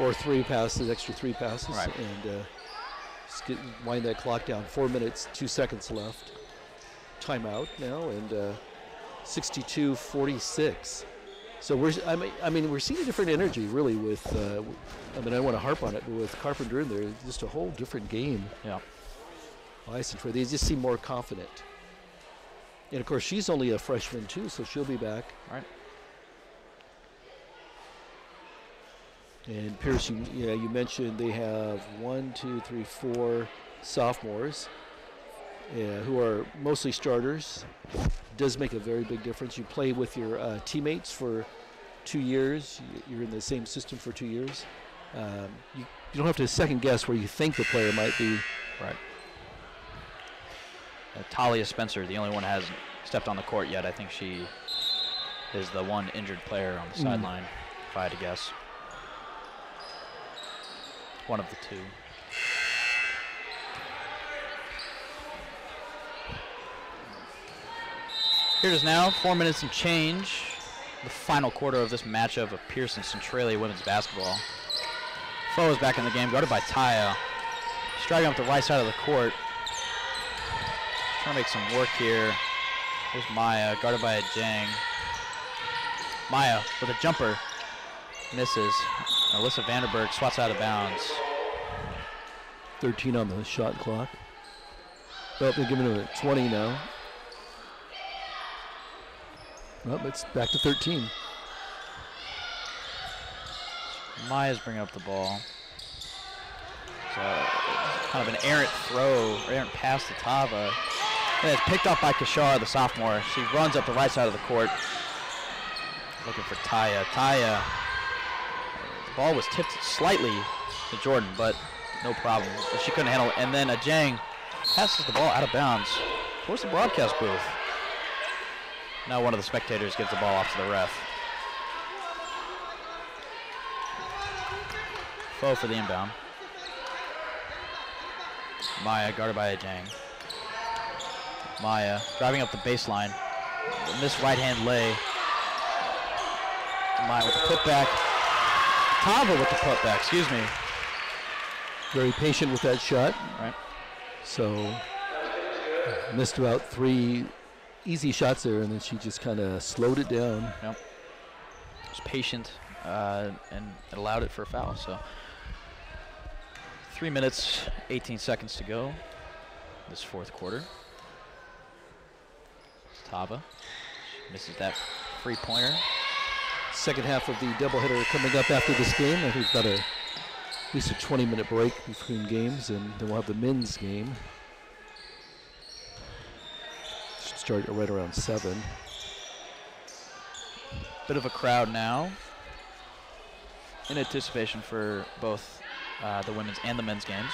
Speaker 1: or three passes, extra three passes,
Speaker 2: Right.
Speaker 1: and uh, just get, wind that clock down. Four minutes, two seconds left. Timeout now, and uh, 62-46. So we're, I mean, I mean, we're seeing a different energy really with. Uh, I mean, I want to harp on it, but with Carpenter in there, just a whole different game.
Speaker 2: Yeah.
Speaker 1: And Troy, they just seem more confident. And of course, she's only a freshman too, so she'll be back.
Speaker 2: All right.
Speaker 1: And Pierce, you, yeah, you mentioned they have one, two, three, four sophomores yeah, who are mostly starters. Does make a very big difference. You play with your uh, teammates for two years. You're in the same system for two years. Um, you, you don't have to second guess where you think the player might be.
Speaker 2: Right. Uh, Talia Spencer, the only one who hasn't stepped on the court yet. I think she is the one injured player on the
Speaker 1: Mm.
Speaker 2: sideline, if I had to guess. One of the two. Here it is now, four minutes and change. The final quarter of this matchup of Pierce and Centralia women's basketball. Foe is back in the game, guarded by Taya. Striking up the right side of the court. Trying to make some work here. Here's Maya, guarded by a Jang. Maya with a jumper. Misses. Alyssa Vanderberg swats out of bounds.
Speaker 1: 13 on the shot clock. Well, they're giving him a 20 now. Well, it's back to 13.
Speaker 2: Maya's bringing up the ball. So kind of an errant throw, errant pass to Tava. And it's picked up by Kashar, the sophomore. She runs up the right side of the court. Looking for Taya. Taya. The ball was tipped slightly to Jordan, but no problem. She couldn't handle it. And then Ajang passes the ball out of bounds towards the broadcast booth. Now one of the spectators gives the ball off to the ref. Foe for the inbound. Maya guarded by Ajang. Maya driving up the baseline. Miss right hand lay. Maya with the putback. Tava with the putback, excuse me.
Speaker 1: Very patient with that shot.
Speaker 2: Right.
Speaker 1: So missed about three easy shots there, and then she just kind of slowed it down.
Speaker 2: Was patient uh, and allowed it for a foul. So three minutes, 18 seconds to go. This fourth quarter. Tava misses that free pointer.
Speaker 1: Second half of the doubleheader coming up after this game. I think we've got a, at least a 20 minute break between games, and then we'll have the men's game. Should start right around 7.
Speaker 2: Bit of a crowd now in anticipation for both uh, the women's and the men's games.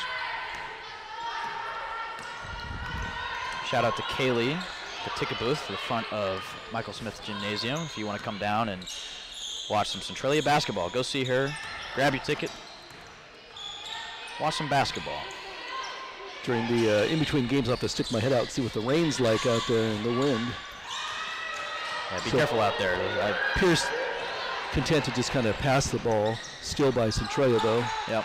Speaker 2: Shout out to Kaylee, the ticket booth to the front of Michael Smith Gymnasium. If you want to come down and watch some Centralia basketball, go see her, grab your ticket, watch some basketball.
Speaker 1: During the uh, in between games, I'll have to stick my head out and see what the rain's like out there in the wind.
Speaker 2: Yeah, be
Speaker 1: So-
Speaker 2: careful out there. I,
Speaker 1: Pierce content to just kind of pass the ball, still by Centralia though.
Speaker 2: Yep.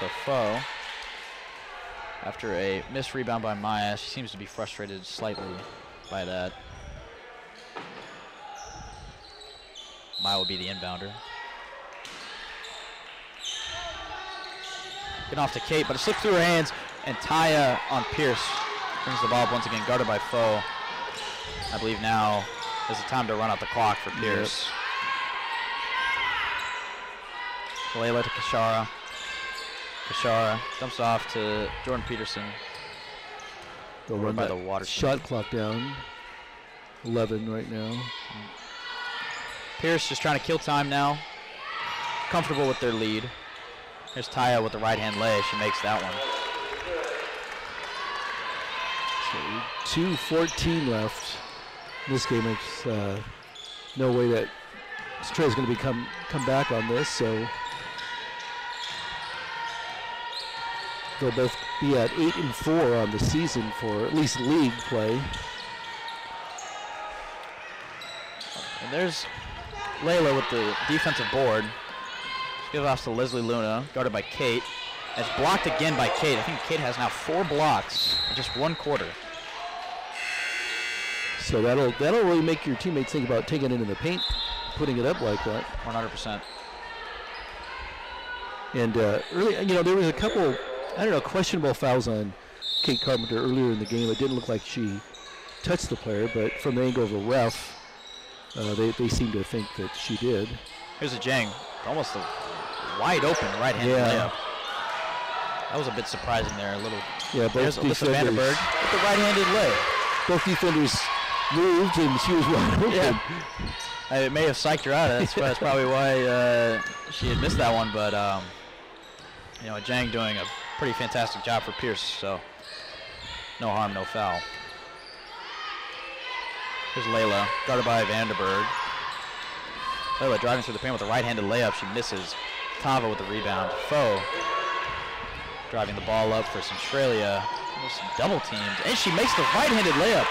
Speaker 2: So Foe after a missed rebound by Maya. She seems to be frustrated slightly by that. Maya will be the inbounder. Off to Kate, but it slips through her hands, and Taya on Pierce brings the ball up once again, guarded by Foe. I believe now is the time to run out the clock for Pierce. Layla to Kashara. Kashara dumps off to Jordan Peterson.
Speaker 1: They'll run
Speaker 2: by the water
Speaker 1: shot clock down. 11 right now.
Speaker 2: Pierce just trying to kill time now. Comfortable with their lead. Here's Taya with the right hand lay. She makes that one.
Speaker 1: So 2.14 left. This game, it's uh, no way that Trey's going to become come back on this. So they'll both be at eight and four on the season for at least league play.
Speaker 2: And there's Layla with the defensive board. She gives off to Leslie Luna, guarded by Kate. It's blocked again by Kate. I think Kate has now four blocks in just one quarter.
Speaker 1: So that'll that'll really make your teammates think about taking it in the paint, putting it up like that.
Speaker 2: 100%.
Speaker 1: And uh, early, you know, there was a couple, I don't know, questionable fouls on Kate Carpenter earlier in the game. It didn't look like she touched the player, but from the angle of the ref, uh, they, they seem to think that she did.
Speaker 2: Here's Ajang. Almost a wide open right hand
Speaker 1: Yeah.
Speaker 2: layup. That was a bit surprising there. A little.
Speaker 1: Yeah,
Speaker 2: There's
Speaker 1: both defenders,
Speaker 2: with the right handed lay.
Speaker 1: both defenders moved, and she was wide open.
Speaker 2: Yeah. It may have psyched her out. That's, that's probably why uh, she had missed that one. But um, you know, Jang doing a pretty fantastic job for Pierce. So no harm, no foul. Here's Layla, guarded by Vanderberg. Layla driving through the paint with a right-handed layup. She misses. Tava with the rebound. Foe driving the ball up for Centralia. Almost double teamed, and she makes the right-handed layup.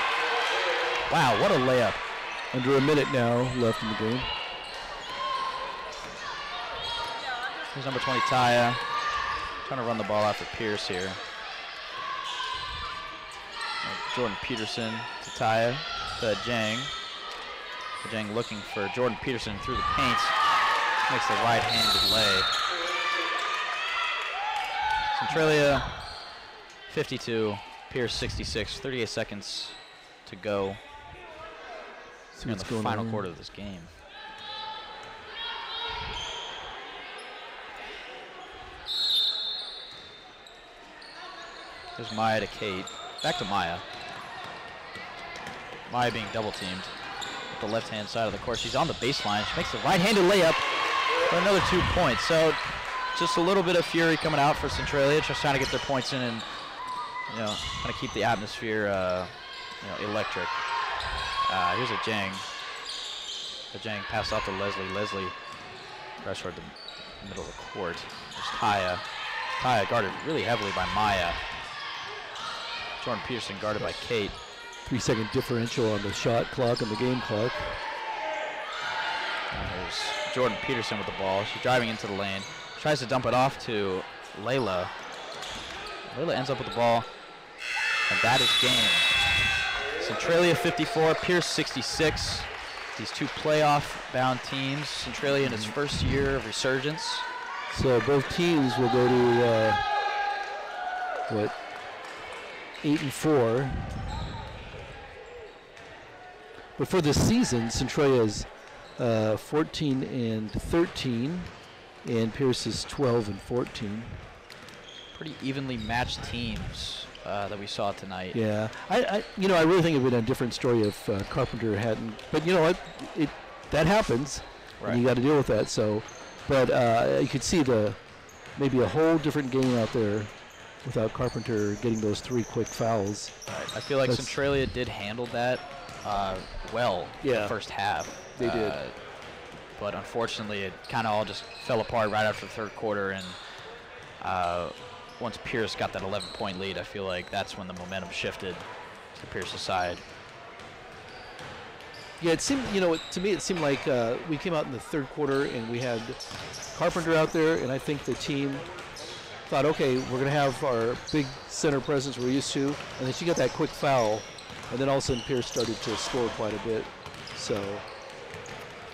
Speaker 2: Wow, what a layup!
Speaker 1: Under a minute now left in the game.
Speaker 2: Here's number 20, Taya. Trying to run the ball out for Pierce here. Jordan Peterson to Taya. To Jang. Jang looking for Jordan Peterson through the paint. Makes a right-handed lay. Centralia 52, Pierce 66. 38 seconds to go
Speaker 1: See
Speaker 2: in the
Speaker 1: going
Speaker 2: final quarter of this game. There's Maya to Kate. Back to Maya. Maya being double teamed at the left hand side of the court. She's on the baseline. She makes the right handed layup for another two points. So just a little bit of fury coming out for Centralia, just trying to get their points in and you know, kind of keep the atmosphere uh, you know, electric. Uh, here's Ajang. A Jang pass off to Leslie. Leslie rush toward the middle of the court. There's Taya. Taya guarded really heavily by Maya. Jordan Peterson guarded by Kate.
Speaker 1: Three second differential on the shot clock and the game clock.
Speaker 2: And there's Jordan Peterson with the ball. She's driving into the lane. Tries to dump it off to Layla. Layla ends up with the ball. And that is game. Centralia 54, Pierce 66. These two playoff bound teams. Centralia in its first year of resurgence.
Speaker 1: So both teams will go to uh, what eight and four. But for this season, Centralia's uh, 14 and 13, and Pierce is 12 and 14.
Speaker 2: Pretty evenly matched teams uh, that we saw tonight.
Speaker 1: Yeah, I, I, you know, I really think it would have been a different story if uh, Carpenter hadn't. But you know what, it that happens, and you got to deal with that. So, but uh, you could see the maybe a whole different game out there without Carpenter getting those three quick fouls.
Speaker 2: Right. I feel like
Speaker 1: That's-
Speaker 2: Centralia did handle that uh, well in
Speaker 1: Yeah.
Speaker 2: the first half.
Speaker 1: They did.
Speaker 2: Uh, but unfortunately, it kind of all just fell apart right after the third quarter. And uh, once Pierce got that 11 point lead, I feel like that's when the momentum shifted to Pierce's side.
Speaker 1: Yeah, it seemed, you know, it- to me, it seemed like uh, we came out in the third quarter and we had Carpenter out there, and I think the team thought, okay, we're going to have our big center presence we're used to, and then she got that quick foul, and then all of a sudden Pierce started to score quite a bit. So,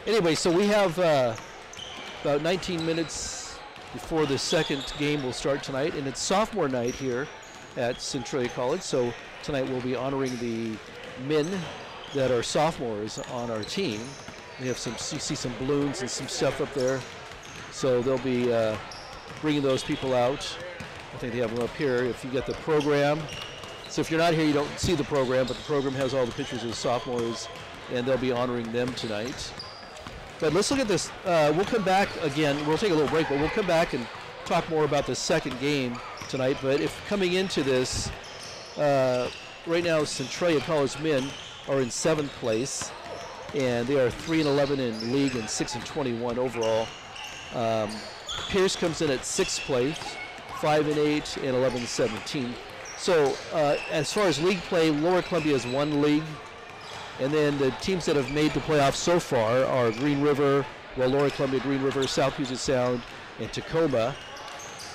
Speaker 1: anyway, so we have uh, about 19 minutes before the second game will start tonight, and it's sophomore night here at Centralia College. So tonight we'll be honoring the men that are sophomores on our team. We have some, you see some balloons and some stuff up there. So they'll be uh, bringing those people out. I think they have them up here. If you get the program, so if you're not here, you don't see the program, but the program has all the pictures of the sophomores, and they'll be honoring them tonight. But let's look at this. Uh, we'll come back again. We'll take a little break, but we'll come back and talk more about the second game tonight. But if coming into this, uh, right now Centralia College men are in seventh place, and they are three and 11 in league and six and 21 overall. Um, Pierce comes in at sixth place, five and eight and 11 and 17. So uh, as far as league play, Lower Columbia has one league, and then the teams that have made the playoffs so far are Green River, well, Lower Columbia, Green River, South Puget Sound, and Tacoma.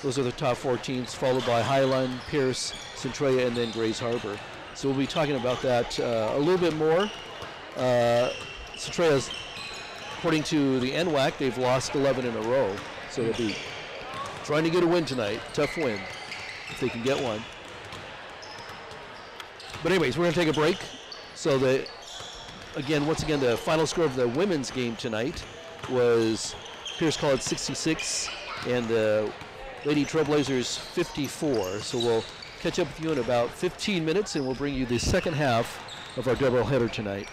Speaker 1: Those are the top four teams, followed by Highland, Pierce, Centralia, and then Grays Harbor. So we'll be talking about that uh, a little bit more. Uh, Centralia's, according to the NWAC, they've lost 11 in a row. So they'll be trying to get a win tonight. Tough win, if they can get one. But anyways, we're going to take a break. So the again, once again, the final score of the women's game tonight was Pierce College 66 and the Lady Trailblazers 54. So we'll catch up with you in about 15 minutes and we'll bring you the second half of our doubleheader tonight.